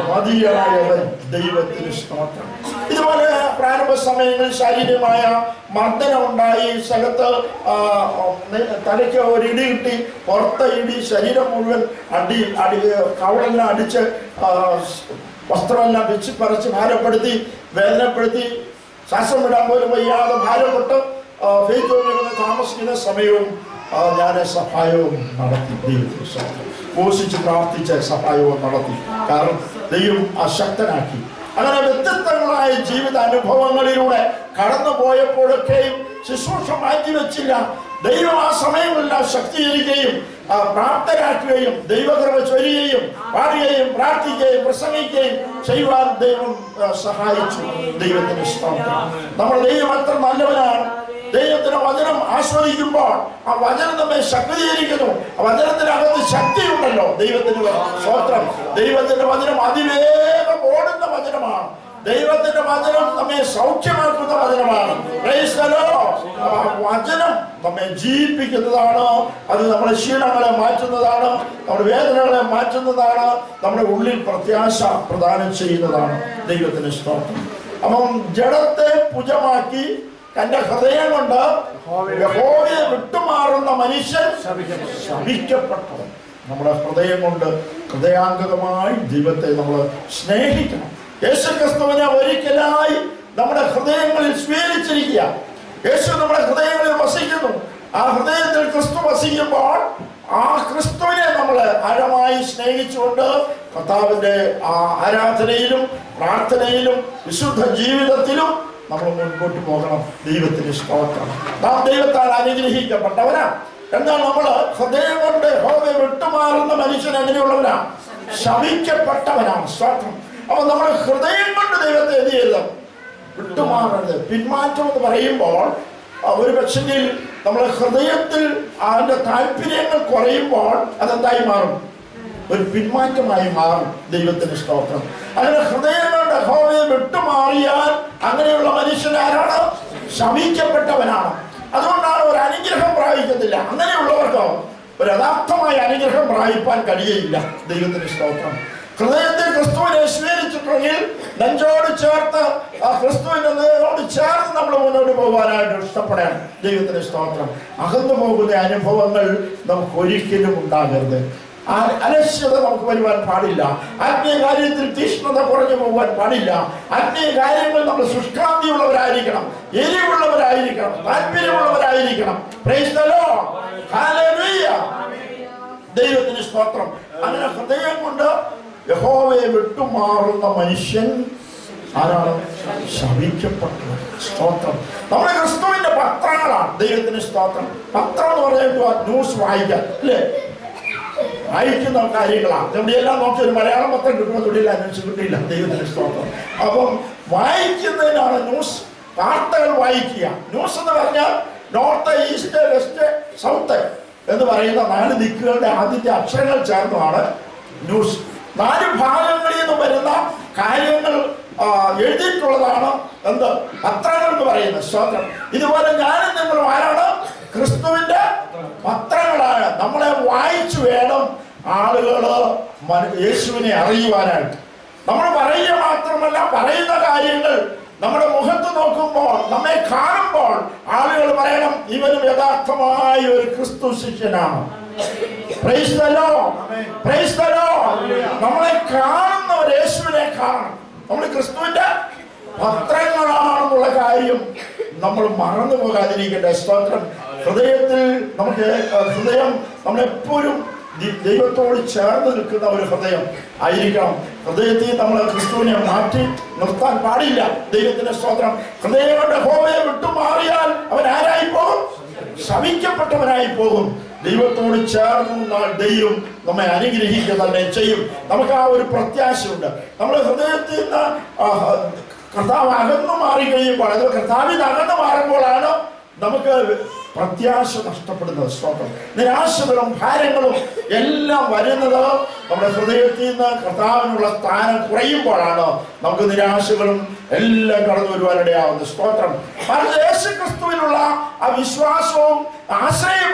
മതിയായവൻ. ദൈവത്തിന് സ്തോത്രം. ഇതുപോലെ പ്രാരംഭ സമയങ്ങളിൽ ശാരീരികമായ മർദ്ദനം ഉണ്ടായി. സ്ഥലത്ത് തലയ്ക്ക് ഒരു കിട്ടി. പുറത്തെ ഇടി ശരീരം മുഴുവൻ അടി അടി കവളെല്ലാം അടിച്ച് വസ്ത്രമെല്ലാം വെച്ച് പറിച്ച് ഭാരപ്പെടുത്തി വേദനപ്പെടുത്തി ശ്വാസം വിടാൻ പോലും വയ്യാതെ ഭാരപ്പെട്ട് താമസിക്കുന്ന സമയവും ഞാൻ സഹായവും നടത്തി. ദൈവത്തിന് പോഷിച്ച് പ്രാർത്ഥിച്ച് സഹായവും നടത്തി. കാരണം ദൈവം അശക്തനാക്കി. അങ്ങനെ വ്യത്യസ്തങ്ങളായ ജീവിത അനുഭവങ്ങളിലൂടെ കടന്നു പോയപ്പോഴൊക്കെയും ശുശ്രൂഷ മാറ്റിവെച്ചില്ല. ദൈവം ആ സമയമെല്ലാം ശക്തീകരിക്കുകയും പ്രാപ്തരാക്കുകയും ദൈവകൃപ ചൊരിയുകയും പാടുകയും പ്രാർത്ഥിക്കുകയും പ്രസംഗിക്കുകയും ചെയ്യുവാൻ ദൈവം സഹായിച്ചു. ദൈവത്തിന് സ്തോത്രം. നമ്മുടെ ദൈവം അത്ര നല്ലവനാണ്. ദൈവത്തിന്റെ വചനം ആസ്വദിക്കുമ്പോൾ ആ വചനം നമ്മെ ശക്തീകരിക്കുന്നു. ആ വചനത്തിനകത്ത് ശക്തിയുണ്ടല്ലോ. ദൈവത്തിന്റെ സ്തോത്രം. ദൈവത്തിന്റെ വചനം അതിവേഗം ഓടുന്ന വചനമാണ്. ദൈവത്തിന്റെ വചനം നമ്മെ സൗഖ്യമാക്കുന്ന വചനമാണ്. വചനം നമ്മെ ജീവിപ്പിക്കുന്നതാണ്. അത് നമ്മുടെ ശീലങ്ങളെ മാറ്റുന്നതാണ്. നമ്മുടെ വേദനകളെ മാറ്റുന്നതാണ്. നമ്മുടെ ഉള്ളിൽ പ്രത്യാശ പ്രദാനം ചെയ്യുന്നതാണ് ദൈവത്തിന് സ്തോത്രം. അപ്പം ജഡത്തെ പുജമാക്കി തന്റെ ഹൃദയം കൊണ്ട് വിട്ടുമാറുന്ന മനുഷ്യൻ ശപിക്കപ്പെട്ടവൻ നമ്മുടെ ഹൃദയം കൊണ്ട് ഹൃദയാംഗതമായി ദൈവത്തെ നമ്മൾ സ്നേഹിക്കണം. യേശു ക്രിസ്തുവിനെ ഒരിക്കലായി നമ്മുടെ ഹൃദയങ്ങളിൽ സ്വീകരിച്ചിരിക്കുക. യേശു നമ്മുടെ ഹൃദയങ്ങളിൽ വസിക്കുന്നു. ആ ഹൃദയത്തിൽ ക്രിസ്തു വസിക്കുമ്പോൾ ആ ക്രിസ്തുവിനെ നമ്മൾ ആഴമായി സ്നേഹിച്ചുകൊണ്ട് കർത്താവിന്റെ ആ ആരാധനയിലും പ്രാർത്ഥനയിലും വിശുദ്ധ ജീവിതത്തിലും നമ്മൾ മുൻപോട്ട് പോകണം. ദൈവത്തിന് സ്തോത്രം. നാം ദൈവത്താൽ അനുഗ്രഹിക്കപ്പെട്ടവരാ. എന്നാൽ നമ്മൾ ഹൃദയം കൊണ്ട് ഹോമ വിട്ടുമാറുന്ന മനുഷ്യൻ എങ്ങനെയുള്ളവനാ? ശവിക്കപ്പെട്ടവനാണ് സ്തോത്രം അപ്പൊ നമ്മുടെ ഹൃദയം കൊണ്ട് ദൈവത്തെ എന്ത് ചെയ്യരുത് വിട്ടുമാറരുത്. പിന്മാറ്റം എന്ന് പറയുമ്പോൾ ഒരു പക്ഷെങ്കിൽ നമ്മുടെ ഹൃദയത്തിൽ അതിന്റെ താല്പര്യങ്ങൾ കുറയുമ്പോൾ അതെന്തായി മാറും? ഒരു പിന്മാറ്റമായി മാറും ദൈവത്തിന് സ്തോത്രം. അങ്ങനെ ഹൃദയങ്ങളുടെ ഹോമയെ വിട്ടുമാറിയാൽ അങ്ങനെയുള്ള മനുഷ്യൻ ആരാണ്? ശമിക്കപ്പെട്ടവനാണ്. അതുകൊണ്ടാണ് ഒരു അനുഗ്രഹം പ്രാപിക്കത്തില്ല. അങ്ങനെയുള്ളവർക്കോ ഒരു യഥാർത്ഥമായ അനുഗ്രഹം പ്രാപിപ്പാൻ കഴിയയില്ല ദൈവത്തിന് സ്തോത്രം. ഹൃദയത്തെ ക്രിസ്തുവിനെ സ്വീകരിച്ചിട്ടുണ്ടെങ്കിൽ നെഞ്ചോട് ചേർത്ത് ആ ക്രിസ്തുവിന്റെ നേരോട് ചേർന്ന് നമ്മൾ മുന്നോട്ട് പോകാനായിട്ട് ഇഷ്ടപ്പെടാൻ ദൈവത്തിന്റെ സ്തോത്രം. അകന്നു പോകുന്ന അനുഭവങ്ങൾ നമുക്ക് ഒരിക്കലും ഉണ്ടാകരുത് അലക്ഷ്യത നമുക്ക് വരുവാൻ പാടില്ല. ആത്മീയ കാര്യത്തിൽ തീഷ്ണത കുറഞ്ഞു പോകാൻ പാടില്ല. ആത്മീയ കാര്യങ്ങൾ നമ്മൾ ശുഷ്കാന്തിയുള്ളവരായിരിക്കണം എരിവുള്ളവരായിരിക്കണം. താല്പര്യമുള്ളവരായിരിക്കണം. ദൈവത്തിന്റെ. ദൈവത്തിന് സ്തോത്രം. അങ്ങനെ ഹൃദയം കൊണ്ട് യഹോവയെ വിട്ടുമാറുന്ന മനുഷ്യൻ ആരാണ്? ശവിക്കപ്പെട്ടത് സ്തോത്രം. നമ്മുടെ ക്രിസ്തുവിന്റെ പത്രങ്ങളാണ്. ദൈവത്തിന് സ്തോത്രം. പത്രം എന്ന് പറയുമ്പോൾ ന്യൂസ് വായിക്കാൻ അല്ലേ? വായിക്കുന്ന കാര്യങ്ങളാണ്. എവിടെയെല്ലാം നോക്കി ഒരു മലയാളം പത്രം കിട്ടുമ്പോൾ തൊഴിലില്ല ന്യൂസ് കിട്ടിയില്ല. ദൈവത്തിന് സ്തോത്രം. അപ്പം വായിക്കുന്നതിനാണ് ന്യൂസ് വാർത്തകൾ വായിക്കുക. ന്യൂസ് എന്ന് പറഞ്ഞാൽ നോർത്ത് ഈസ്റ്റ് വെസ്റ്റ് സൗത്ത് എന്ന് പറയുന്ന നാല് ദിക്കുകളുടെ ആദ്യത്തെ അക്ഷരങ്ങൾ ചേർന്നതാണ് ന്യൂസ്. നാല് ഭാഗങ്ങളിൽ നിന്ന് വരുന്ന കാര്യങ്ങൾ എഴുതിയിട്ടുള്ളതാണ് എന്ത്? പത്രങ്ങൾ എന്ന് പറയുന്നത് സ്തോത്രം ഇതുപോലെ ഞാനും നിങ്ങൾ ആരാണ്? ക്രിസ്തുവിന്റെ പത്രങ്ങളാണ്. നമ്മളെ വായിച്ചു വേണം ആളുകൾ യേശുവിനെ അറിയുവാനായിട്ട്. നമ്മൾ പറയുക മാത്രമല്ല പറയുന്ന കാര്യങ്ങൾ നമ്മുടെ മുഖത്ത് നോക്കുമ്പോൾ നമ്മെ കാണുമ്പോൾ ആളുകൾ പറയണം ഇവനും യഥാർത്ഥമായ ഒരു ക്രിസ്തു ശിഷ്യനാണ്. നമ്മളെ കാണുന്നവർ യേശുവിനെ കാണണം നമ്മൾ ക്രിസ്തുവിന്റെ പത്രങ്ങളാണെന്നുള്ള കാര്യം നമ്മൾ മറന്നു പോകാതിരിക്കട്ടെ. സ്തോത്രം. ഹൃദയത്തിൽ നമുക്ക് ഹൃദയം നമ്മളെപ്പോഴും ദൈവത്തോട് ചേർന്ന് നിൽക്കുന്ന ഒരു ഹൃദയം ആയിരിക്കണം. ഹൃദയത്തിൽ നമ്മൾ ക്രിസ്തുവിനെ മാറ്റി നിർത്താൻ പാടില്ല. ദൈവത്തിന്റെ സ്തോത്രം. ഹൃദയങ്ങളുടെ ഹോമയെ വിട്ടുമാറിയാൽ അവൻ ആരായി പോകും ശവിക്കപ്പെട്ടവനായി പോകും ദൈവത്തോട് ചേർന്ന് ദൈവം നമ്മെ അനുഗ്രഹിക്കുക തന്നെ ചെയ്യും നമുക്ക് ആ ഒരു പ്രത്യാശയുണ്ട്. നമ്മുടെ ഹൃദയത്തിൽ നിന്ന് കർത്താവ് അകന്നു മാറി കഴിയുമ്പോൾ അത് കർത്താവിന് അകന്നു മാറുമ്പോഴാണ് നമുക്ക് പ്രത്യാശ നഷ്ടപ്പെടുന്നത്. സ്തോത്രം. നിരാശകളും ഭാരങ്ങളും എല്ലാം വരുന്നത് നമ്മുടെ ഹൃദയത്തിൽ നിന്ന് കർത്താവിനുള്ള സ്ഥാനം കുറയുമ്പോഴാണ് നമുക്ക് നിരാശകളും എല്ലാം കടന്നു വരുവാനിടയാവുന്നത്. സ്തോത്രം. കാരണം യേശു ക്രിസ്തുവിനുള്ള ആ വിശ്വാസവും ദൈവം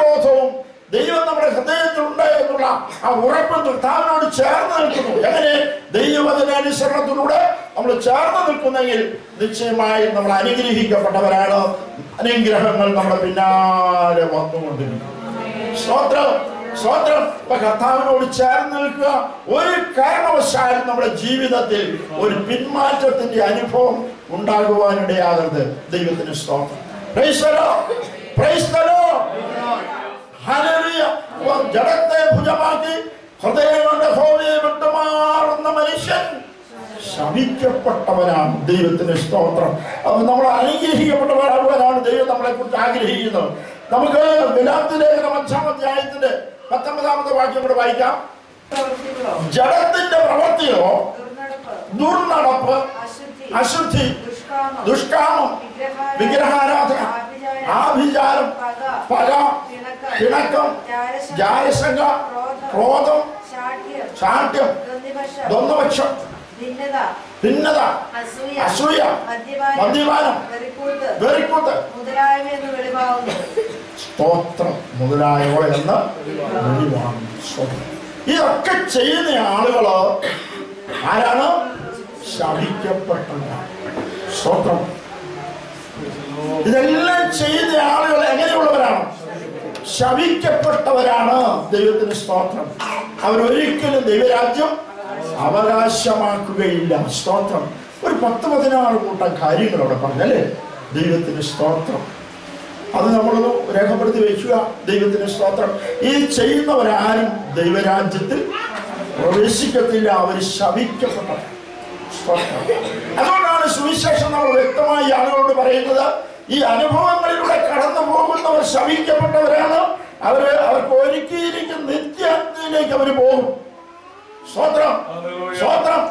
നമ്മുടെ ഹൃദയത്തിലുണ്ട് എന്നുള്ള ആ ഉറപ്പ് കർത്താവിനോട് ചേർന്ന് നിൽക്കുന്നു. എങ്ങനെ? ദൈവവചനാനുസരണത്തിലൂടെ നമ്മൾ ചേർന്ന് നിൽക്കുന്നെങ്കിൽ നിശ്ചയമായും നമ്മൾ അനുഗ്രഹിക്കപ്പെട്ടവരാണ്. അനുഗ്രഹങ്ങൾ നമ്മുടെ പിന്നാലെ വന്നുകൊണ്ടിരിക്കും സ്തോത്രം സ്തോത്രം. ഇപ്പൊ കർത്താവിനോട് ചേർന്ന് നിൽക്കുക ഒരു കാരണവശാലും നമ്മുടെ ജീവിതത്തിൽ ഒരു പിന്മാറ്റത്തിന്റെ അനുഭവം ഉണ്ടാകുവാനിടയാകരുത്. ദൈവത്തിന് സ്തോത്രം. പ്രൈസ് the ജഡത്തെ ഭുജമാക്കി ഹൃദയങ്ങളുടെ ഹോമിയെ വിട്ടുമാറുന്ന മനുഷ്യൻ ശമിക്കപ്പെട്ടവനാണ് ദൈവത്തിന് സ്തോത്രം. അപ്പൊ നമ്മൾ അനുഗ്രഹിക്കപ്പെട്ടവരാകുവാനാണ് ദൈവം നമ്മളെ കുറിച്ച് ആഗ്രഹിക്കുന്നത്. നമുക്ക് ഗലാത്തിലേഖനം അഞ്ചാം അധ്യായത്തിന്റെ പത്തൊമ്പതാമത്തെ വാക്യം കൂടെ വായിക്കാം. ജഡത്തിന്റെ പ്രവൃത്തിയോ ദുർനടപ്പ് അശുദ്ധി ദുഷ്കാമം വിഗ്രഹാരാധന ആഭിചാരം പക പിണക്കം ജാരശങ്ക ക്രോധം ശാഠ്യം ദ്വന്ദ്പക്ഷം ദ്വന്ദ്വപക്ഷം, ഭിന്നത അസൂയ മദ്യപാനം വെറിക്കൂത്ത് സ്തോത്രം മുതലായവ എന്ന് വെളിവാണ് ഇതൊക്കെ ചെയ്യുന്ന ആളുകൾ ആരാണ് ശവിക്കപ്പെട്ടവരാണ് സ്തോത്രം. ഇതെല്ലാം ചെയ്ത ആളുകൾ എങ്ങനെയുള്ളവരാണ്? ശവിക്കപ്പെട്ടവരാണ് ദൈവത്തിന് സ്തോത്രം. അവരൊരിക്കലും ദൈവരാജ്യം അവകാശമാക്കുകയില്ല. സ്തോത്രം. ഒരു പത്ത് പതിനാറ് കൂട്ടം കാര്യങ്ങൾ അവിടെ പറഞ്ഞല്ലേ? ദൈവത്തിന് സ്തോത്രം. അത് നമ്മളൊന്ന് രേഖപ്പെടുത്തി വെക്കുക ദൈവത്തിന് സ്തോത്രം. ഈ ചെയ്യുന്നവരാരും ദൈവരാജ്യത്തിൽ പ്രവേശിക്കത്തില്ല അവർ ശവിക്കപ്പെട്ടവർ സ്തോത്രം. അതുകൊണ്ടാണ് സുവിശേഷം നമ്മൾ വ്യക്തമായി ആളുകളോട് പറയുന്നത് ഈ അനുഭവങ്ങളിലൂടെ കടന്നു പോകുന്നവർ ശവിക്കപ്പെട്ടവരാണ് അവർ അവർക്ക് ഒരുക്കിയിരിക്കുന്ന നിത്യാഗ്നിയിലേക്ക് അവർ പോകും. സ്വത്രം സ്വത്രം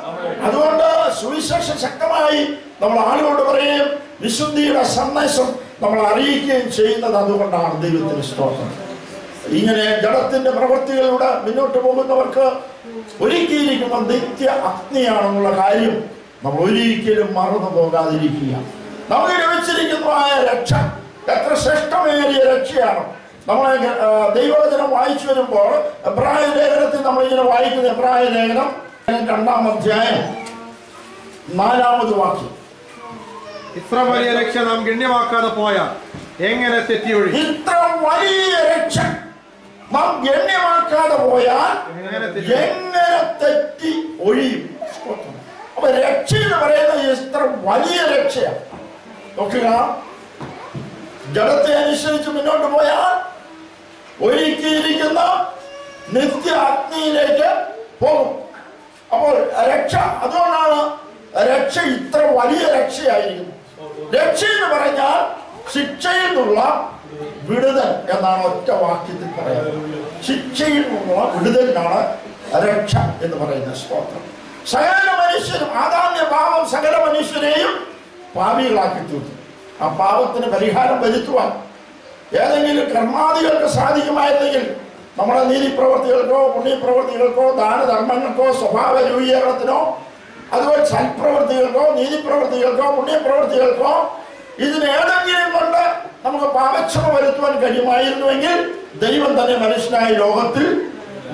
അതുകൊണ്ട് സുവിശേഷം ശക്തമായി നമ്മൾ ആളുകളോട് പറയുകയും വിശുദ്ധിയുടെ സന്ദേശം നമ്മൾ അറിയിക്കുകയും ചെയ്യുന്നത് അതുകൊണ്ടാണ് ദൈവത്തിന് സ്തോത്രം. ഇങ്ങനെ ജഡത്തിന്റെ പ്രവൃത്തികളിലൂടെ മുന്നോട്ട് പോകുന്നവർക്ക് ഒരുക്കിയിരിക്കുന്ന നിത്യ അഗ്നിയാണെന്നുള്ള കാര്യം നമ്മൾ ഒരിക്കലും മറന്നു പോകാതിരിക്കുക. നമുക്ക് ലഭിച്ചിരിക്കുന്നതായ രക്ഷ എത്ര ശ്രേഷ്ഠമേറിയ രക്ഷയാണ്. നമ്മളെ ദൈവവചനം വായിച്ചു വരുമ്പോൾ എബ്രായ ലേഖനത്തിൽ നമ്മളിങ്ങനെ വായിക്കുന്ന എബ്രായ ലേഖനം രണ്ടാം അധ്യായം നാലാമത് വാക്യം. ഇത്ര വലിയ രക്ഷ നാം ഗണ്യമാക്കാതെ പോയാൽ എങ്ങനെ തെറ്റിയൊഴി ഇത്ര വലിയ രക്ഷ നാം ഗണ്യമാക്കാതെ പോയാൽ എങ്ങനെ തെറ്റി? ഒഴിയും. അപ്പൊ രക്ഷ എന്ന് പറയുന്നത് ഇത്ര വലിയ രക്ഷയാണ്. നോക്കുക. ജഡത്തെ അനുസരിച്ച് മുന്നോട്ട് പോയാൽ ഒരുക്കിയിരിക്കുന്ന നിത്യ അഗ്നിയിലേക്ക് പോകും. അപ്പോൾ രക്ഷ അതുകൊണ്ടാണ് രക്ഷ ഇത്ര വലിയ രക്ഷയായിരിക്കുന്നു രക്ഷ എന്ന് പറഞ്ഞാൽ ശിക്ഷയിൽ നിന്നുള്ള വിടുതൽ എന്നാണ് ഒറ്റ വാക്യത്തിൽ പറയുന്നത്. ശിക്ഷയിൽ നിന്നുള്ള വിടുതലിനാണ് രക്ഷ എന്ന് പറയുന്ന സ്തോത്രം. സകല മനുഷ്യരും ആദാമ്യ പാപം സകല മനുഷ്യരെയും പാപികളാക്കി തീർത്തു. ആ പാപത്തിന് പരിഹാരം വരുത്തുവാൻ ഏതെങ്കിലും കർമാദികൾക്ക് സാധിക്കുമായിരുന്നെങ്കിൽ നമ്മുടെ നീതിപ്രവർത്തികൾക്കോ പുണ്യപ്രവർത്തികൾക്കോ ദാനധർമ്മങ്ങൾക്കോ സ്വഭാവ രൂപീകരണത്തിനോ അതുപോലെ സൽപ്രവർത്തികൾക്കോ നീതിപ്രവർത്തികൾക്കോ പുണ്യപ്രവർത്തികൾക്കോ ഇതിന് ഏതെങ്കിലും കൊണ്ട് നമുക്ക് പാപക്ഷമ വരുത്തുവാൻ കഴിയുമായിരുന്നുവെങ്കിൽ ദൈവം തന്നെ മനുഷ്യനായ ലോകത്തിൽ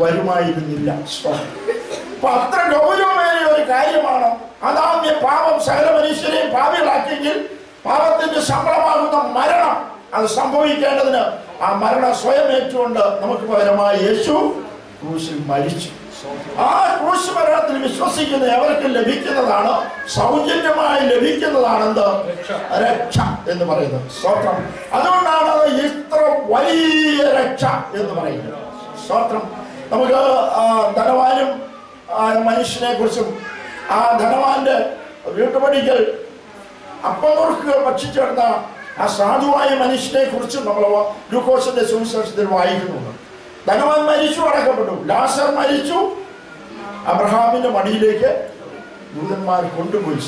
വരുമായിരുന്നില്ല. അപ്പൊ അത്ര ഗൗരവമേറിയ ഒരു കാര്യമാണ്. അതാമ്യ പാപം സകല മനുഷ്യരെയും പാപികളാക്കിയെങ്കിൽ പാപത്തിന്റെ ശമ്പളമാകുന്ന മരണം അത് സംഭവിക്കേണ്ടതിന് ആ മരണം സ്വയം ഏറ്റുകൊണ്ട് നമുക്ക് പകരമായി യേശു ക്രൂശിൽ മരിച്ചു. ആ ക്രൂശ് മരണത്തിൽ വിശ്വസിക്കുന്ന എവർക്ക് ലഭിക്കുന്നതാണ്? സൗജന്യമായി ലഭിക്കുന്നതാണെന്ത്? രക്ഷ. എന്ന് പറയുന്നത് സ്തോത്രം. അതുകൊണ്ടാണ് ഇത്ര വലിയ രക്ഷ എന്ന് പറയുന്നത്. സ്തോത്രം. നമുക്ക് ധനവാനും ആ, മനുഷ്യനെ കുറിച്ചും ആ ധനവാന്റെ വീട്ടുപടിക്കൽ അപ്പമുറുക്കുകൾ ഭക്ഷിച്ചെടുത്ത ആ സാധുവായ മനുഷ്യനെ കുറിച്ചും നമ്മൾ ഗ്ലൂക്കോസിന്റെ സുവിശേഷത്തിൽ വായിക്കുന്നുണ്ട്. ധനവാൻ മരിച്ചു അടക്കപ്പെട്ടു. ലാസർ മരിച്ചു. അബ്രഹാമിന്റെ മടിയിലേക്ക് ദൂതന്മാർ കൊണ്ടുപോയി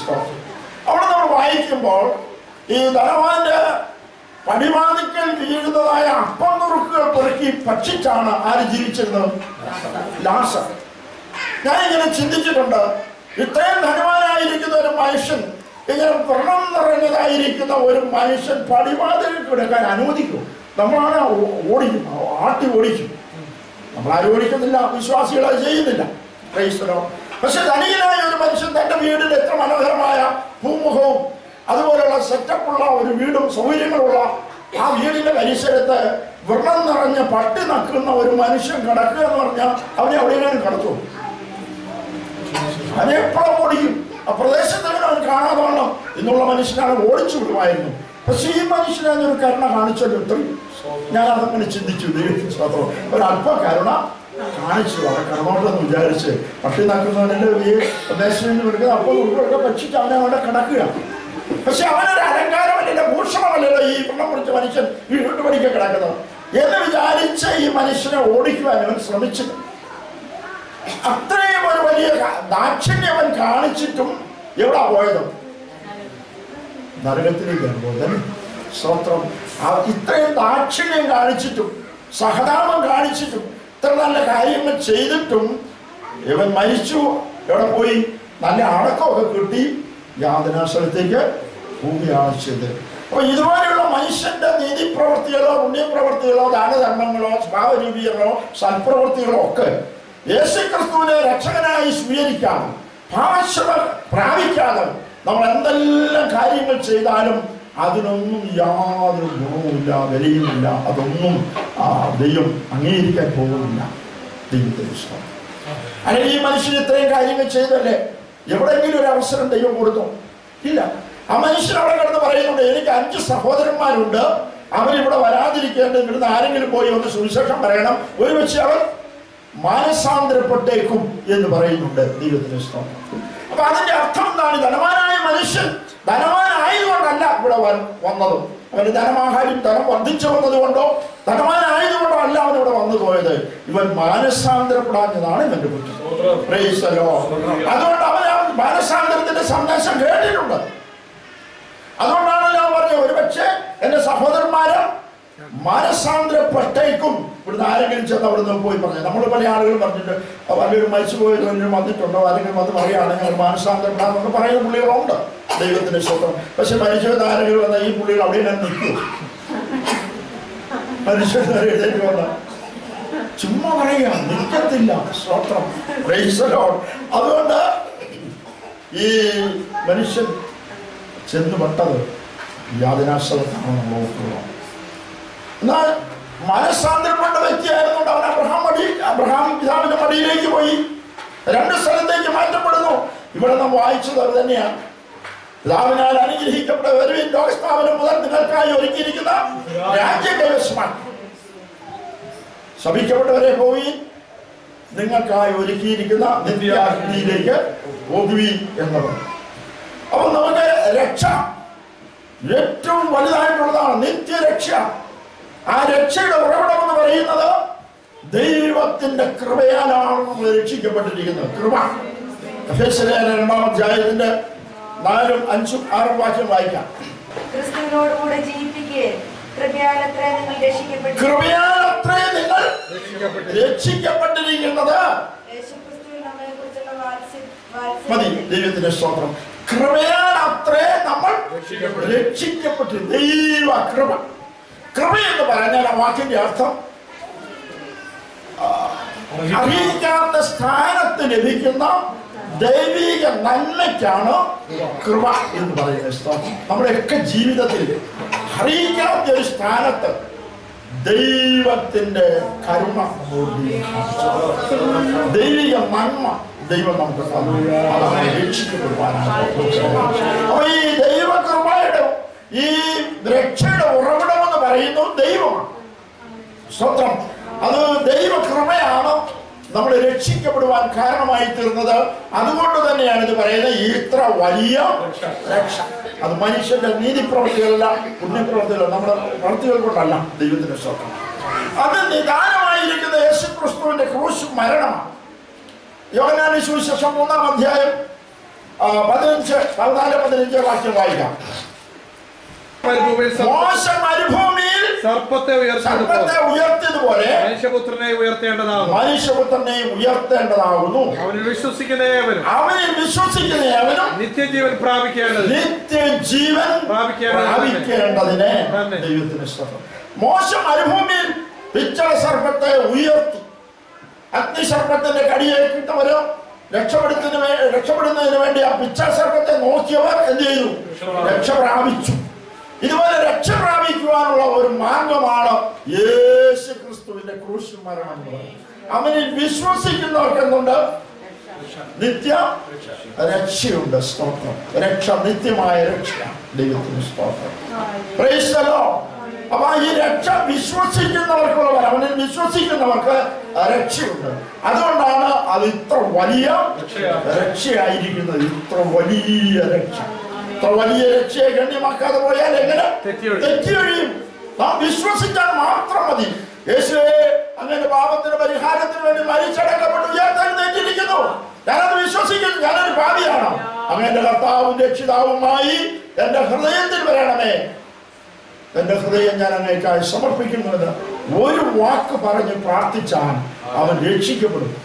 അവിടെ നമ്മൾ വായിക്കുമ്പോൾ ഈ ധനവാന്റെ പടിവാതിക്കൽ വീഴുന്നതായ അപ്പം നുറുക്കുകൾ പെറുക്കി ഭക്ഷിച്ചാണ് ആര് ജീവിച്ചിരുന്നത്? ലാസർ. ഞാൻ ഇങ്ങനെ ചിന്തിച്ചിട്ടുണ്ട് ഇത്രയും ധനവാനായിരിക്കുന്ന ഒരു മനുഷ്യൻ ഇങ്ങനെ വ്രണം നിറഞ്ഞതായിരിക്കുന്ന ഒരു മനുഷ്യൻ പടിവാതിൽ കിടക്കാൻ അനുവദിക്കും. നമ്മളാണ് ഓടിക്കും ആട്ടി ഓടിക്കും. നമ്മൾ ആരോപിക്കുന്നില്ല വിശ്വാസികൾ അത് ചെയ്യുന്നില്ല. ക്രൈസ്തലോ പക്ഷെ ധനികനായ ഒരു മനുഷ്യൻ തന്റെ വീടിൽ എത്ര മനോഹരമായ ഭൂമുഖവും അതുപോലെയുള്ള സെറ്റപ്പുള്ള ഒരു വീടും സൗകര്യങ്ങളുള്ള ആ വീടിന്റെ പരിസരത്ത് വ്രണം നിറഞ്ഞ് പട്ടി നക്കുന്ന ഒരു മനുഷ്യൻ കിടക്കുക എന്ന് പറഞ്ഞാൽ അവനെ എവിടെയെങ്കിലും കിടത്തു അവനെ എപ്പോഴും ഓടിക്കും. ആ പ്രദേശത്തെങ്കിലും അവൻ കാണാതെ വേണം എന്നുള്ള മനുഷ്യനാണ് ഓടിച്ചു വിടുമായിരുന്നു. പക്ഷെ ഈ മനുഷ്യനെ ഒരു കരുണ കാണിച്ചല്ലോ ഇത്രയും ഞാൻ അതങ്ങനെ ചിന്തിച്ചു സ്തോത്രം. ഒരല്പ കരുണ കാണിച്ചു അവരെ കടമോട്ടെന്ന് വിചാരിച്ച്. പക്ഷി നക്കുന്നവനെ ഈ ദേശം നിന്ന് വിടുന്നത് അപ്പോൾ ഉൾക്കൊടുക്ക ഭക്ഷിച്ച് അവനെ അവിടെ കിടക്കുക. പക്ഷെ അവനൊരു അലങ്കാരമല്ലല്ലോ ഭൂഷണമല്ലല്ലോ ഈ വെള്ളം കുറിച്ച് മനുഷ്യൻ ഈ വീട്ടുപടിക്ക് കിടക്കുന്നത്. എന്ന് വിചാരിച്ച് ഈ മനുഷ്യനെ ഓടിക്കുവാൻ അവൻ ശ്രമിച്ചു അത്രയും ഒരു വലിയ ദാക്ഷിണ്യം അവൻ കാണിച്ചിട്ടും എവിടാ പോയത്? നരകത്തിലേക്കാണ് പോകുന്നത് സ്തോത്രം. ഇത്രയും ദാക്ഷിണ്യം കാണിച്ചിട്ടും സഹതാപം കാണിച്ചിട്ടും ഇത്ര നല്ല കാര്യങ്ങൾ ചെയ്തിട്ടും ഇവൻ മരിച്ചു. എവിടെ പോയി? നല്ല അടക്കമൊക്കെ കിട്ടി. യാതനാസ്ഥലത്തേക്ക് പോവുകയാണ് ചെയ്തത്. അപ്പൊ ഇതുപോലെയുള്ള മനുഷ്യന്റെ നീതി പ്രവൃത്തികളോ പുണ്യപ്രവൃത്തികളോ ദാനധർമ്മങ്ങളോ ഭാവരൂപീകരണോ സൽപ്രവൃത്തികളോ ഒക്കെ യേശു ക്രിസ്തുവിനെ രക്ഷകനായി സ്വീകരിക്കാതെ ഭാവശ്യത പ്രാപിക്കാതെ നമ്മൾ എന്തെല്ലാം കാര്യങ്ങൾ ചെയ്താലും അതിനൊന്നും യാതൊരു ഗുണവുമില്ല വിലയുമില്ല. അതൊന്നും ദൈവം അംഗീകരിക്കാൻ പോകുന്നില്ല. ദൈവത്തിന് ഇഷ്ടം അല്ലെങ്കിൽ ഈ മനുഷ്യൻ ഇത്രയും കാര്യങ്ങൾ ചെയ്തല്ലേ? എവിടെയെങ്കിലും ഒരു അവസരം ദൈവം കൊടുത്തു? ഇല്ല. ആ മനുഷ്യൻ അവിടെ കിടന്ന് പറയുന്നുണ്ട് എനിക്ക് അഞ്ച് സഹോദരന്മാരുണ്ട്. അവരിവിടെ വരാതിരിക്കേണ്ടത് ഇവിടുന്ന് ആരെങ്കിലും പോയി ഒന്ന് സുവിശേഷം പറയണം. ഒരു അവർ മാനസാന്തരപ്പെട്ടേക്കും എന്ന് പറയുന്നുണ്ട് ദൈവത്തിന് ഇഷ്ടം അപ്പൊ അതിന്റെ അർത്ഥം എന്താണ്? ധനവാനായ മനുഷ്യൻ ധനവാനായതുകൊണ്ടല്ല ഇവിടെ വന്നതും. അവന് ധനമാഹാരം ധനം വർദ്ധിച്ചു വന്നത് കൊണ്ടോ ധനവാനായതുകൊണ്ടോ അല്ല അവൻ ഇവിടെ വന്നു പോയത് ഇവൻ മാനസാന്തരപ്പെടാഞ്ഞതാണ് ഇവന്റെ കുറ്റം. അതുകൊണ്ട് അവൻ ആ മാനസാന്തരത്തിന്റെ സന്ദേശം കേട്ടിട്ടുണ്ട് അതുകൊണ്ടാണ് ഞാൻ പറഞ്ഞത് ഒരുപക്ഷെ എന്റെ സഹോദരന്മാര് മാനസാന്തരപ്പെട്ടേക്കും. ഇവിടുന്ന് ആരെങ്കിലും ചെന്ന് അവിടെ നിന്ന് പോയി പറഞ്ഞു. നമ്മൾ പല ആളുകൾ പറഞ്ഞിട്ട് വലിയൊരു മരിച്ചു പോയതെങ്കിലും വന്നിട്ടുണ്ടോ? ആരെങ്കിലും വന്ന് പറയുകയാണെങ്കിൽ മാനസാന്തരപ്പെടാന്നൊക്കെ പറയുന്ന പുള്ളികളുണ്ട്. ദൈവത്തിന്റെ സ്വന്തം പക്ഷെ മരിച്ചു ആരെങ്കിലും വന്ന ഈ പുള്ളികൾ അവിടെ ഞാൻ നിൽക്കും. എഴുതേണ്ടി ചുമ്മാ പറയുക നിൽക്കത്തില്ല സ്തോത്രം. അതുകൊണ്ട് ഈ മനുഷ്യൻ ചെന്ന് പെട്ടത് യാതനാശ്രമത്താണ് നമ്മൾ ഓർക്കുക എന്നാൽ മനസ്സാന്തരപ്പെട്ട വ്യക്തിയായിരുന്നുകൊണ്ട് അവൻ അബ്രഹാം മടി അബ്രഹാം പിതാവിന്റെ മടിയിലേക്ക് പോയി. രണ്ട് സ്ഥലത്തേക്ക് മാറ്റപ്പെടുന്നു. ഇവിടെ നാം വായിച്ചത് അത് തന്നെയാണ്. പിതാവിനാൽ അനുഗ്രഹിക്കപ്പെട്ട വരുവിൻ ലോകസ്ഥാപനം മുതൽ നിങ്ങൾക്കായി ഒരുക്കിയിരിക്കുന്ന രാജ്യ കൈവശമാണ് ശപിക്കപ്പെട്ടവരെ പോയി നിങ്ങൾക്കായി ഒരുക്കിയിരിക്കുന്ന നിത്യാഗ്നിയിലേക്ക് പോകുവി എന്നത് അപ്പൊ നമുക്ക് രക്ഷ ഏറ്റവും വലുതായിട്ടുള്ളതാണ് നിത്യരക്ഷ. ആ രക്ഷയുടെ ഉറവിടം എന്ന് പറയുന്നത് ദൈവത്തിന്റെ കൃപയാലാണ് നമ്മൾ രക്ഷിക്കപ്പെട്ടിരിക്കുന്നത്. കൃപ. രണ്ടാം അധ്യായത്തിന്റെ നാലും അഞ്ചും ആറും വാക്യം വായിക്കാം. ക്രിസ്തുവിനോടുകൂടെ ജീവിപ്പിക്കുകയും കൃപയാലത്ര നിങ്ങൾ രക്ഷിക്കപ്പെട്ടു കൃപയാലത്രേ നിങ്ങൾ രക്ഷിക്കപ്പെട്ടിരിക്കുന്നത്. മതി ദൈവത്തിന്റെ സ്തോത്രം. കൃപയാൽ അത്രേ നമ്മൾ രക്ഷിക്കപ്പെട്ടു ദൈവ കൃപ. കൃപ എന്ന് പറഞ്ഞാൽ ആ വാക്കിന്റെ അർത്ഥം അറിയിക്കാത്ത സ്ഥാനത്ത് ലഭിക്കുന്ന ദൈവിക നന്മയ്ക്കാണ് കൃപ എന്ന് പറയുന്ന നമ്മുടെയൊക്കെ ജീവിതത്തിൽ അറിയിക്കാത്ത ഒരു സ്ഥാനത്ത് ദൈവത്തിന്റെ കരുണ. ദൈവിക നന്മ ദൈവം നമുക്ക് അപ്പൊ ഈ ദൈവകൃപയുടെ ഈ രക്ഷയുടെ ഉറവിടം എന്ന് പറയുന്നത് ദൈവമാണ്. സ്വത്രം. അത് ദൈവകൃപയാണ് നമ്മൾ രക്ഷിക്കപ്പെടുവാൻ കാരണമായി തീർന്നത്. അതുകൊണ്ട് തന്നെയാണ് ഇത് പറയുന്നത് ഇത്ര വലിയ രക്ഷ. അത് മനുഷ്യന്റെ നീതിപ്രവൃത്തികളല്ല പുണ്യപ്രവൃത്തികളല്ല നമ്മുടെ പ്രവൃത്തികൾ കൊണ്ടല്ല ദൈവത്തിന്റെ സ്വത്രം. അത് നിദാനമായിരിക്കുന്ന യേശു ക്രിസ്തുവിന്റെ ക്രൂശ് മരണമാണ്. യോഗനാനുശേഷം മൂന്നാം അധ്യായം പതിനഞ്ച് പതിനാല് പതിനഞ്ച് വാക്യം വായിക്കാം. മോശ മരുഭൂമിയിൽ സർപ്പത്തെ ഉയർത്തിയതുപോലെ ഉയർത്തിയതുപോലെ മനുഷ്യപുത്രനെ ഉയർത്തേണ്ടതാകുന്നു. മനുഷ്യപുത്രനെ ഉയർത്തേണ്ടതാകുന്നു. അവനിൽ വിശ്വസിക്കുന്ന ഏവനും അവനിൽ വിശ്വസിക്കുന്ന അവനും നിത്യജീവൻ പ്രാപിക്കേണ്ടത് നിത്യജീവൻ പ്രാപിക്കേണ്ടതിനെ. ദൈവത്തിന് സ്തോത്രം. മോശ മരുഭൂമിയിൽ പിച്ചള സർപ്പത്തെ ഉയർത്തി. അഗ്നിസർപ്പത്തിന്റെ കടിയേറ്റിട്ടവരോ രക്ഷപ്പെടുന്നതിന് വേ- രക്ഷപ്പെടുന്നതിന് വേണ്ടി ആ പിച്ചള സർപ്പത്തെ നോക്കിയവർ എന്ത് ചെയ്തു? രക്ഷ പ്രാപിച്ചു ഇതുപോലെ രക്ഷ പ്രാപിക്കുവാനുള്ള ഒരു മാർഗമാണ് യേശു ക്രിസ്തുവിന്റെ ക്രൂശ് മരണം അവനിൽ വിശ്വസിക്കുന്നവർക്ക് എന്തുണ്ട്? നിത്യ രക്ഷയുണ്ട് സ്തോത്രം. രക്ഷ നിത്യമായ രക്ഷ. ദൈവത്തിന് സ്തോത്രം. അപ്പൊ ഈ രക്ഷ വിശ്വസിക്കുന്നവർക്കുള്ള അവനിൽ വിശ്വസിക്കുന്നവർക്ക് രക്ഷയുണ്ട്. അതുകൊണ്ടാണ് അത് ഇത്ര വലിയ രക്ഷയായിരിക്കുന്നത്. ഇത്ര വലിയ രക്ഷ. വലിയ രക്ഷയെ ഗണ്യമാക്കാതെ പോയാൽ എങ്ങനെ? തെറ്റിയൊഴിയും. നാം വിശ്വസിച്ചാൽ മാത്രം മതി. യേശുവേ അങ്ങനെ പാപത്തിന് പരിഹാരത്തിന് വേണ്ടി മരിച്ചടക്കപ്പെട്ട്. ഉയർത്തെഴുന്നേറ്റിരിക്കുന്നു ഞാനത് വിശ്വസിക്കുന്നു. ഞാനൊരു ഭാവിയാണ് അങ്ങനെ കർത്താവും രക്ഷിതാവുമായി എന്റെ ഹൃദയത്തിൽ വരണമേ. എന്റെ ഹൃദയം ഞാൻ അങ്ങേക്കായി സമർപ്പിക്കുന്നത് ഒരു വാക്ക് പറഞ്ഞ് പ്രാർത്ഥിച്ചാൽ അവൻ രക്ഷിക്കപ്പെടും.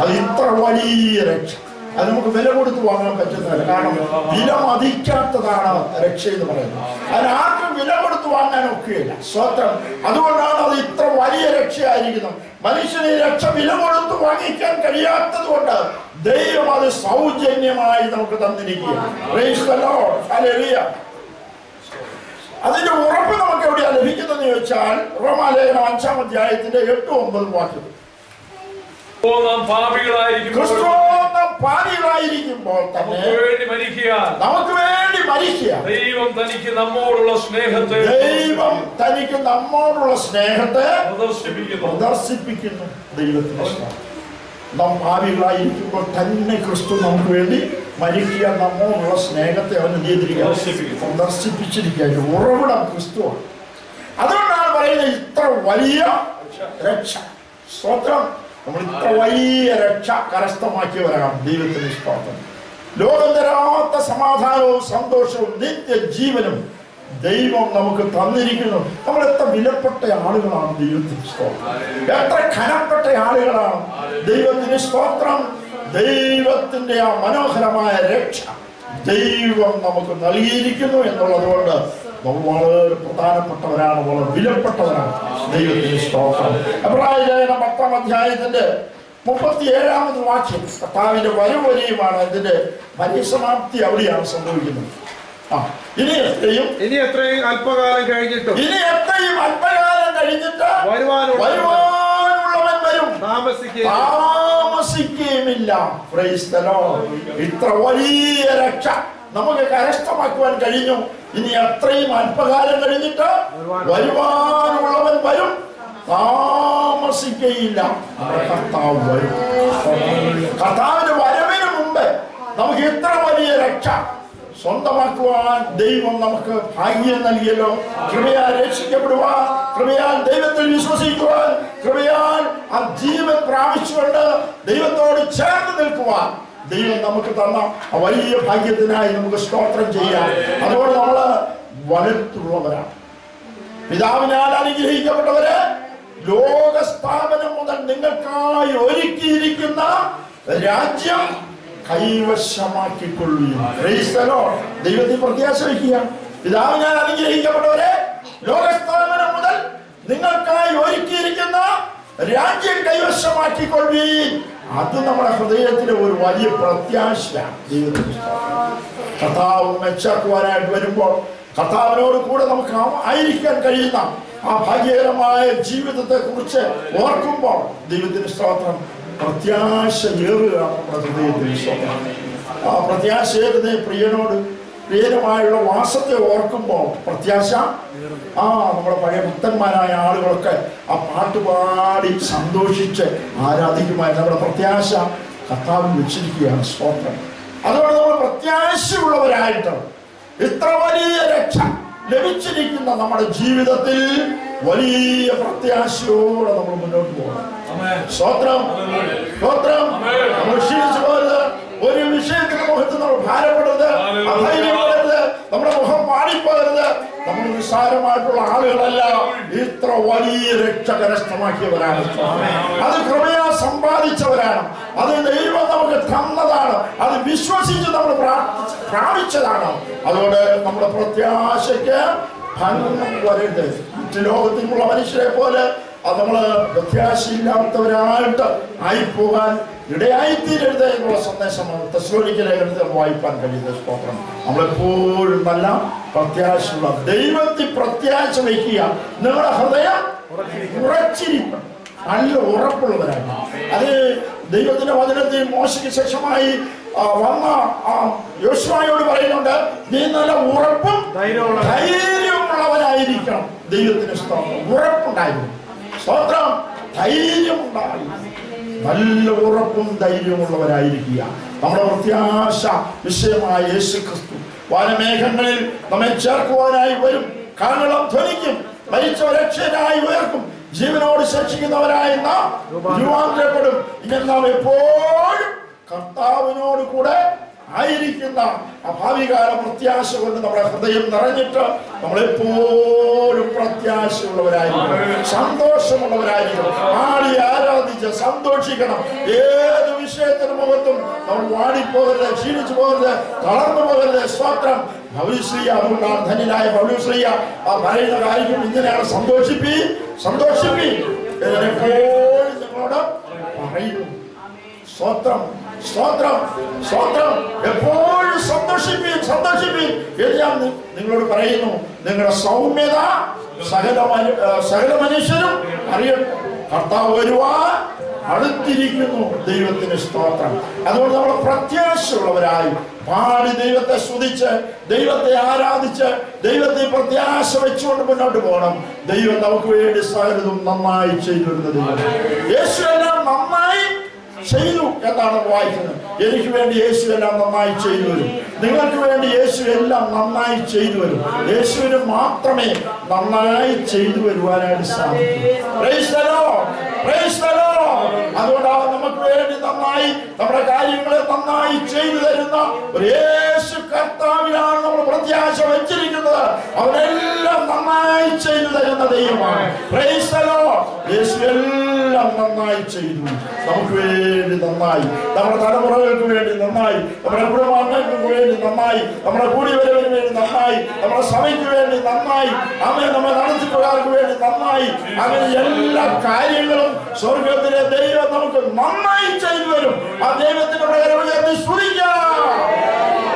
അത് ഇത്ര വലിയ രക്ഷ. അത് നമുക്ക് വില കൊടുത്ത് വാങ്ങാൻ പറ്റുന്നതല്ല. കാരണം വില മതിക്കാത്തതാണ് രക്ഷ എന്ന് പറയുന്നത്. അതിനാർക്കും വില കൊടുത്ത് വാങ്ങാൻ ഒക്കെയില്ല സ്വത്രം. അതുകൊണ്ടാണ് അത് ഇത്ര വലിയ രക്ഷയായിരിക്കുന്നത്. മനുഷ്യന് രക്ഷ വില കൊടുത്ത് വാങ്ങിക്കാൻ കഴിയാത്തത് കൊണ്ട് ദൈവം അത് സൗജന്യമായി നമുക്ക് തന്നിരിക്കുക. അതിന്റെ ഉറപ്പ് നമുക്ക് എവിടെയാ ലഭിക്കുന്നതെന്ന് ചോദിച്ചാൽ റോമാലേഖനം അഞ്ചാം അധ്യായത്തിന്റെ എട്ട് ഒമ്പത് വാക്യം. നാം പാപികളായിരിക്കുമ്പോൾ തന്നെ വേണ്ടി മരിക്കാൻ നമുക്ക് വേണ്ടി മരിക്കുക. ദൈവം തനിക്ക് നമ്മോടുള്ള സ്നേഹത്തെ ദൈവം തനിക്ക് നമ്മോടുള്ള സ്നേഹത്തെ പ്രദർശിപ്പിക്കുന്നു. പ്രദർശിപ്പിക്കുന്നു. ദൈവത്തിന്റെ സ്നേഹം നാം ഭാവികളായിരിക്കുമ്പോൾ തന്നെ ക്രിസ്തു നമുക്ക് വേണ്ടി മരിക്കുക. നമ്മോടുള്ള സ്നേഹത്തെ അവൻ നിയന്ത്രിക്കുക. പ്രദർശിപ്പിച്ചിരിക്കുക. ഉറവിടം ക്രിസ്തുവാണ്. അതുകൊണ്ടാണ് പറയുന്നത് ഇത്ര വലിയ രക്ഷ. സ്തോത്രം. നമ്മൾ ഇത്ര വലിയ രക്ഷ കരസ്ഥമാക്കിയവരാണ് ദൈവത്തിന് ഇഷ്ടം ലോകം തരാത്ത സമാധാനവും സന്തോഷവും നിത്യജീവനും ദൈവം നമുക്ക് തന്നിരിക്കുന്നു. നമ്മൾ എത്ര വിലപ്പെട്ട ആളുകളാണ് ദൈവത്തിന് സ്തോത്രം. എത്ര ഖനപ്പെട്ട ആളുകളാണ് ദൈവത്തിന് സ്തോത്രം. ദൈവത്തിന്റെ ആ മനോഹരമായ രക്ഷ ദൈവം നമുക്ക് നൽകിയിരിക്കുന്നു എന്നുള്ളത് കൊണ്ട് വളരെ പ്രധാനപ്പെട്ടവരാണ് വളരെ വിലപ്പെട്ടവരാണ് ദൈവത്തിന്റെ സ്തോത്രം. അഭിപ്രായം പത്താം അധ്യായത്തിന്റെ മുപ്പത്തി ഏഴാമത് വാക്യം കർത്താവിന്റെ വരവ് വരെയുമാണ് ഇതിന്റെ പരിസമാപ്തി അവിടെയാണ് സംഭവിക്കുന്നത്. ആ ഇനി എത്രയും? ഇനി എത്രയും അല്പകാലം കഴിഞ്ഞിട്ടും ഇനി എത്രയും അല്പകാലം കഴിഞ്ഞിട്ട് വരുവാനുള്ള വരുവാനുള്ളവൻ വരും. താമസിക്കുക താമസിക്കുകയുമില്ല. ഇത്ര വലിയ രക്ഷ. നമുക്ക് കരസ്ഥമാക്കുവാൻ കഴിഞ്ഞു. ഇനി അത്രയും അല്പകാലം കഴിഞ്ഞിട്ട് വരുവാനുള്ളവൻ വരും. താമസിക്കയില്ല. കർത്താവ് വരും. കർത്താവിന്റെ വരവിന് മുമ്പ് നമുക്ക് ഇത്ര വലിയ രക്ഷ സ്വന്തമാക്കുവാൻ ദൈവം നമുക്ക് ഭാഗ്യം നൽകിയല്ലോ. കൃപയാൽ രക്ഷിക്കപ്പെടുവാൻ കൃപയാൽ ദൈവത്തിൽ വിശ്വസിക്കുവാൻ കൃപയാൽ ആ ജീവൻ പ്രാപിച്ചുകൊണ്ട് ദൈവത്തോട് ചേർന്ന് നിൽക്കുവാൻ ദൈവം നമുക്ക് തന്ന വലിയ ഭാഗ്യത്തിനായി നമുക്ക് സ്തോത്രം ചെയ്യാം. അതുകൊണ്ട് നമ്മൾ വലുത്തുള്ളവരാണ്. പിതാവിനാൽ അനുഗ്രഹിക്കപ്പെട്ടവര് ലോക സ്ഥാപനം മുതൽ നിങ്ങൾക്കായി ഒരുക്കിയിരിക്കുന്ന രാജ്യം കൈവശമാക്കിക്കൊള്ളുകയും. ദൈവത്തിൽ പ്രത്യാശ വയ്ക്കുക പിതാവിനാൽ അനുഗ്രഹിക്കപ്പെട്ടവരെ ലോകസ്ഥാപനം മുതൽ നിങ്ങൾക്കായി ഒരുക്കിയിരിക്കുന്ന രാജ്യം കൈവശമാക്കിക്കൊള്ളുകയും അത് നമ്മുടെ ഹൃദയത്തിലെ ഒരു വലിയ പ്രത്യാശയാണ് ജീവിതത്തിൽ മെച്ചാക്കുവാനായിട്ട് വരുമ്പോൾ കർത്താവിനോട് കൂടെ നമുക്ക് ആയിരിക്കാൻ കഴിയുന്ന ആ ഭാഗ്യകരമായ ജീവിതത്തെ കുറിച്ച് ഓർക്കുമ്പോൾ ദൈവത്തിന് സ്തോത്രം പ്രത്യാശ ഏറുകയാണ് നമ്മുടെ ഹൃദയത്തിന് ആ പ്രത്യാശയേറുന്ന പ്രിയനോട് പ്രിയനുമായുള്ള വാസത്തെ ഓർക്കുമ്പോൾ പ്രത്യാശ ആ നമ്മുടെ പഴയ ഭക്തന്മാരായ ആളുകളൊക്കെ ആ പാട്ട് പാടി സന്തോഷിച്ച് ആരാധിക്കുമായിരുന്നു. നമ്മുടെ പ്രത്യാശ കർത്താവിൽ വെച്ചിരിക്കുകയാണ് സ്തോത്രം. അതുകൊണ്ട് നമ്മൾ പ്രത്യാശയുള്ളവരായിട്ട് ഇത്ര വലിയ രക്ഷ ലഭിച്ചിരിക്കുന്ന നമ്മുടെ ജീവിതത്തിൽ വലിയ പ്രത്യാശയോടെ നമ്മൾ മുന്നോട്ട് പോകണം. സ്തോത്രം. സ്തോത്രം. നമ്മൾ ക്ഷീണിച്ചു പോകരുത്. ഒരു വിഷയത്തിന്റെ മുഖത്ത് നമ്മൾ ഭാരപ്പെടരുത്. മുഖം മാറിപ്പോകരുത് നമ്മൾ നിസ്സാരമായിട്ടുള്ള ആളുകളല്ല. ഇത്ര വലിയ രക്ഷ കരസ്ഥമാക്കിയവരാണ്. അത് കൃപയാ സമ്പാദിച്ചവരാണ്. അത് ദൈവം നമുക്ക് തന്നതാണ്. അത് വിശ്വസിച്ച് നമ്മൾ പ്രാപിച്ചതാണ്. അതുകൊണ്ട് നമ്മുടെ പ്രത്യാശയ്ക്ക് ഭംഗം വരരുത്. ലോകത്തിലുള്ള മനുഷ്യരെ പോലെ അത് നമ്മൾ പ്രത്യാശയില്ലാത്തവരായിട്ട് ആയിപ്പോകാൻ ഇടയായിത്തീരരുത് എന്നുള്ള സന്ദേശമാണ് തെസ്ലോനിക്കലെ ലേഖനത്തിൽ വായിപ്പാൻ കഴിയുന്ന സ്തോത്രം. നമ്മളെപ്പോഴും നല്ല പ്രത്യാശയുള്ള ദൈവത്തിൽ പ്രത്യാശ വയ്ക്കുക. നിങ്ങളുടെ ഹൃദയം ഉറച്ചിരിക്കണം. നല്ല ഉറപ്പുള്ളവരാണ്. അത് ദൈവത്തിന്റെ വചനത്തിൽ മോശയ്ക്ക് ശേഷമായി വന്ന യോശുവയോട് പറയുന്നുണ്ട് നീ നല്ല ഉറപ്പും ധൈര്യമുള്ളവരായിരിക്കണം ദൈവത്തിന് സ്തോത്രം. ഉറപ്പുണ്ടായിരുന്നു. സ്തോത്രം ധൈര്യമുണ്ടായി. നല്ല ഉറപ്പും ധൈര്യമുള്ളവരായിരിക്കുക. നമ്മുടെ പ്രത്യാശ വിഷയമായ യേശു ക്രിസ്തു വാനമേഘങ്ങളിൽ നമ്മെ ചേർക്കുവാനായി വരും. കാരണം ധ്വനിക്കും. മരിച്ചവരക്ഷനായി ഉയർക്കും ജീവനോട് ശിക്ഷിക്കുന്നവരായി നാം രൂപാന്തരപ്പെടും. ഇങ്ങനെ നാം എപ്പോഴും കർത്താവിനോട് കൂടെ ആയിരിക്കുന്ന ആ ഭാവികാല പ്രത്യാശ കൊണ്ട് നമ്മുടെ ഹൃദയം നിറഞ്ഞിട്ട് നമ്മളെപ്പോഴും പ്രത്യാശയുള്ളവരായിരിക്കണം. സന്തോഷമുള്ളവരായിരിക്കണം. ആടി ആരാധിച്ച് സന്തോഷിക്കണം. ഏത് വിഷയത്തിന് മുഖത്തും നമ്മൾ വാടിപ്പോകരുത് ക്ഷീണിച്ചു പോകരുത് തളർന്നു പോകരുത്. സ്തോത്രം ഭവിശ്രീയ അതുകൊണ്ടാണ് ധന്യനായ ഭവിശ്രീയ ആ പറയുന്ന കാര്യം ഇങ്ങനെയാണ്. സന്തോഷിപ്പി സന്തോഷിപ്പി. എപ്പോഴും നിങ്ങളോട് പറയുന്നു. സ്തോത്രം സ്തോത്രം സ്തോത്രം. എപ്പോഴും സന്തോഷിപ്പീൻ സന്തോഷിപ്പീൻ. എന്ന് നിങ്ങളോട് പറയുന്നു നിങ്ങളുടെ സൗമ്യത സകല സകല മനുഷ്യരും അറിയട്ടെ കർത്താവ് വരുവാ അടുത്തിരിക്കുന്നു. ദൈവത്തിന് സ്തോത്രം. അതുകൊണ്ട് നമ്മൾ പ്രത്യാശയുള്ളവരായി പാടി ദൈവത്തെ സ്തുതിച്ച് ദൈവത്തെ ആരാധിച്ച് ദൈവത്തെ പ്രത്യാശ വെച്ചുകൊണ്ട് മുന്നോട്ട് പോകണം. ദൈവം നമുക്ക് വേണ്ടി സകലതും നന്നായി ചെയ്തു വരുന്നത് യേശു എല്ലാം നന്നായി ചെയ്തു എന്നാണ് വായിക്കുന്നത്. എനിക്ക് വേണ്ടി യേശു എല്ലാം നന്നായി ചെയ്തു വരും. നിങ്ങൾക്ക് വേണ്ടി യേശു എല്ലാം നന്നായി ചെയ്തു വരും. യേശുവിന് മാത്രമേ നന്നായി ചെയ്തു വരുവാനായിട്ട് സാധിക്കൂ. Lord. അതുകൊണ്ടാണ് നമുക്ക് വേണ്ടി നന്നായി നമ്മുടെ കാര്യങ്ങളെ നന്നായി ചെയ്തു തരുന്ന ഒരു യേശു കർത്താവിനാണ് നമ്മൾ പ്രത്യാശ വെച്ചിരിക്കുന്നത്. അവരെല്ലാം നന്നായി ചെയ്തു തരുന്ന ദൈവമാണ്. യേശു എല്ലാം നന്നായി ചെയ്തു. നമുക്ക് വേണ്ടി നന്നായി. നമ്മുടെ തലമുറകൾക്ക് വേണ്ടി നന്നായി. നമ്മുടെ കുടുംബാംഗങ്ങൾക്ക് വേണ്ടി നന്നായി. നമ്മുടെ കൂടിയവരവന് വേണ്ടി നന്നായി. നമ്മുടെ സഭയ്ക്ക് വേണ്ടി നന്നായി. അങ്ങനെ നമ്മുടെ നടത്തിപ്പുകാർക്ക് വേണ്ടി നന്നായി. അങ്ങനെ എല്ലാ കാര്യങ്ങളും സ്വർഗത്തിലെ ദൈവം നമുക്ക് നന്നായി ചെയ്തു വരും ആ ദൈവത്തിന്റെ പ്രകടനത്തെ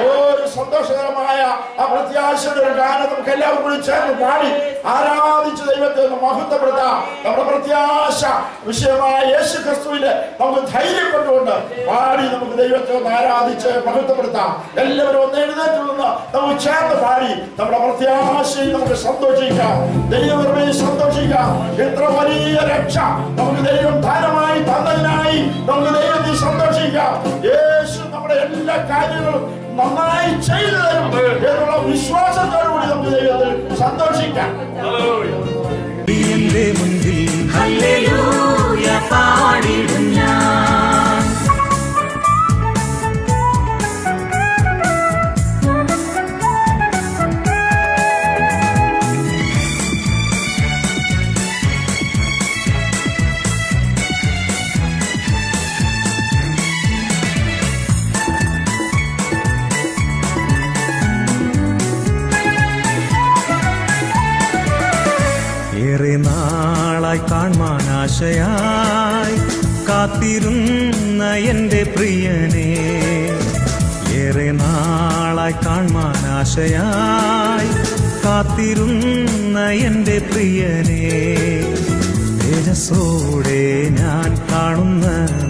ഒരു സന്തോഷകരമായ ആ പ്രത്യാശയുടെ ഒരു ഗാനം നമുക്ക് എല്ലാവരും കൂടി ചേർന്ന് പാടി ആരാധിച്ച് ദൈവത്തെ മഹത്വപ്പെടുത്താം. നമ്മുടെ പ്രത്യാശ വിഷയമായ യേശു ക്രിസ്തുവിനെ നമുക്ക് ധൈര്യം കൊണ്ടുകൊണ്ട് പാടി നമുക്ക് ദൈവത്തെ ഒന്ന് ആരാധിച്ച് മഹത്വപ്പെടുത്താം. എല്ലാവരും ഒന്ന് എഴുന്നേറ്റ് നിന്ന് നമുക്ക് ചേർന്ന് പാടി നമ്മുടെ പ്രത്യാശയിൽ നമുക്ക് സന്തോഷിക്കാം. ദൈവപരമായി സന്തോഷിക്കാം. എത്ര വലിയ രക്ഷ നമുക്ക് ദൈവം ധാരമായി തന്നതിനായി നമുക്ക് ദൈവത്തിൽ സന്തോഷിക്കാം. യേശു നമ്മുടെ എല്ലാ കാര്യങ്ങളും നന്നായി ചെയ്തു തരും എന്നുള്ള വിശ്വാസത്തോടുകൂടി നമുക്ക് ദൈവത്തിൽ സന്തോഷിക്കാം. എന്റെ മുൻപിൽ പാടിടും. ഏറെ നാളായി കാണാൻ കാത്തിരുന്ന എന്റെ പ്രിയനെ ഏറെ നാളായി കാണാൻ കാത്തിരുന്ന എന്റെ പ്രിയനെ തേജസ്സോടെ ഞാൻ കാണുന്ന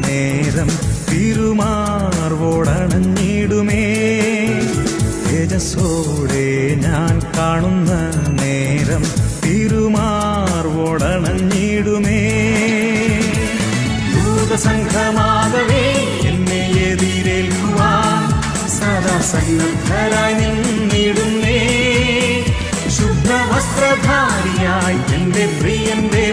നേരം തിരുമാർവോടണഞ്ഞിടുമേ. തേജസ്സോടെ ഞാൻ കാണുന്ന നേരം തിരുമാർവോടണഞ്ഞിടുമേ ഭൂതസംഘമാകവേ എന്നെ എതിരേൽക്കുവാൻ സദാ സന്നദ്ധരായി നിന്നിടുന്നേ. ശുഭ്രവസ്ത്രധാരിയായി എന്റെ പ്രിയന്റെ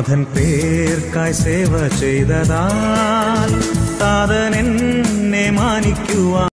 നാഥൻ പേർക്കായി സേവ ചെയ്തതാൽ താതൻ എന്നെ മാനിക്കുവാൻ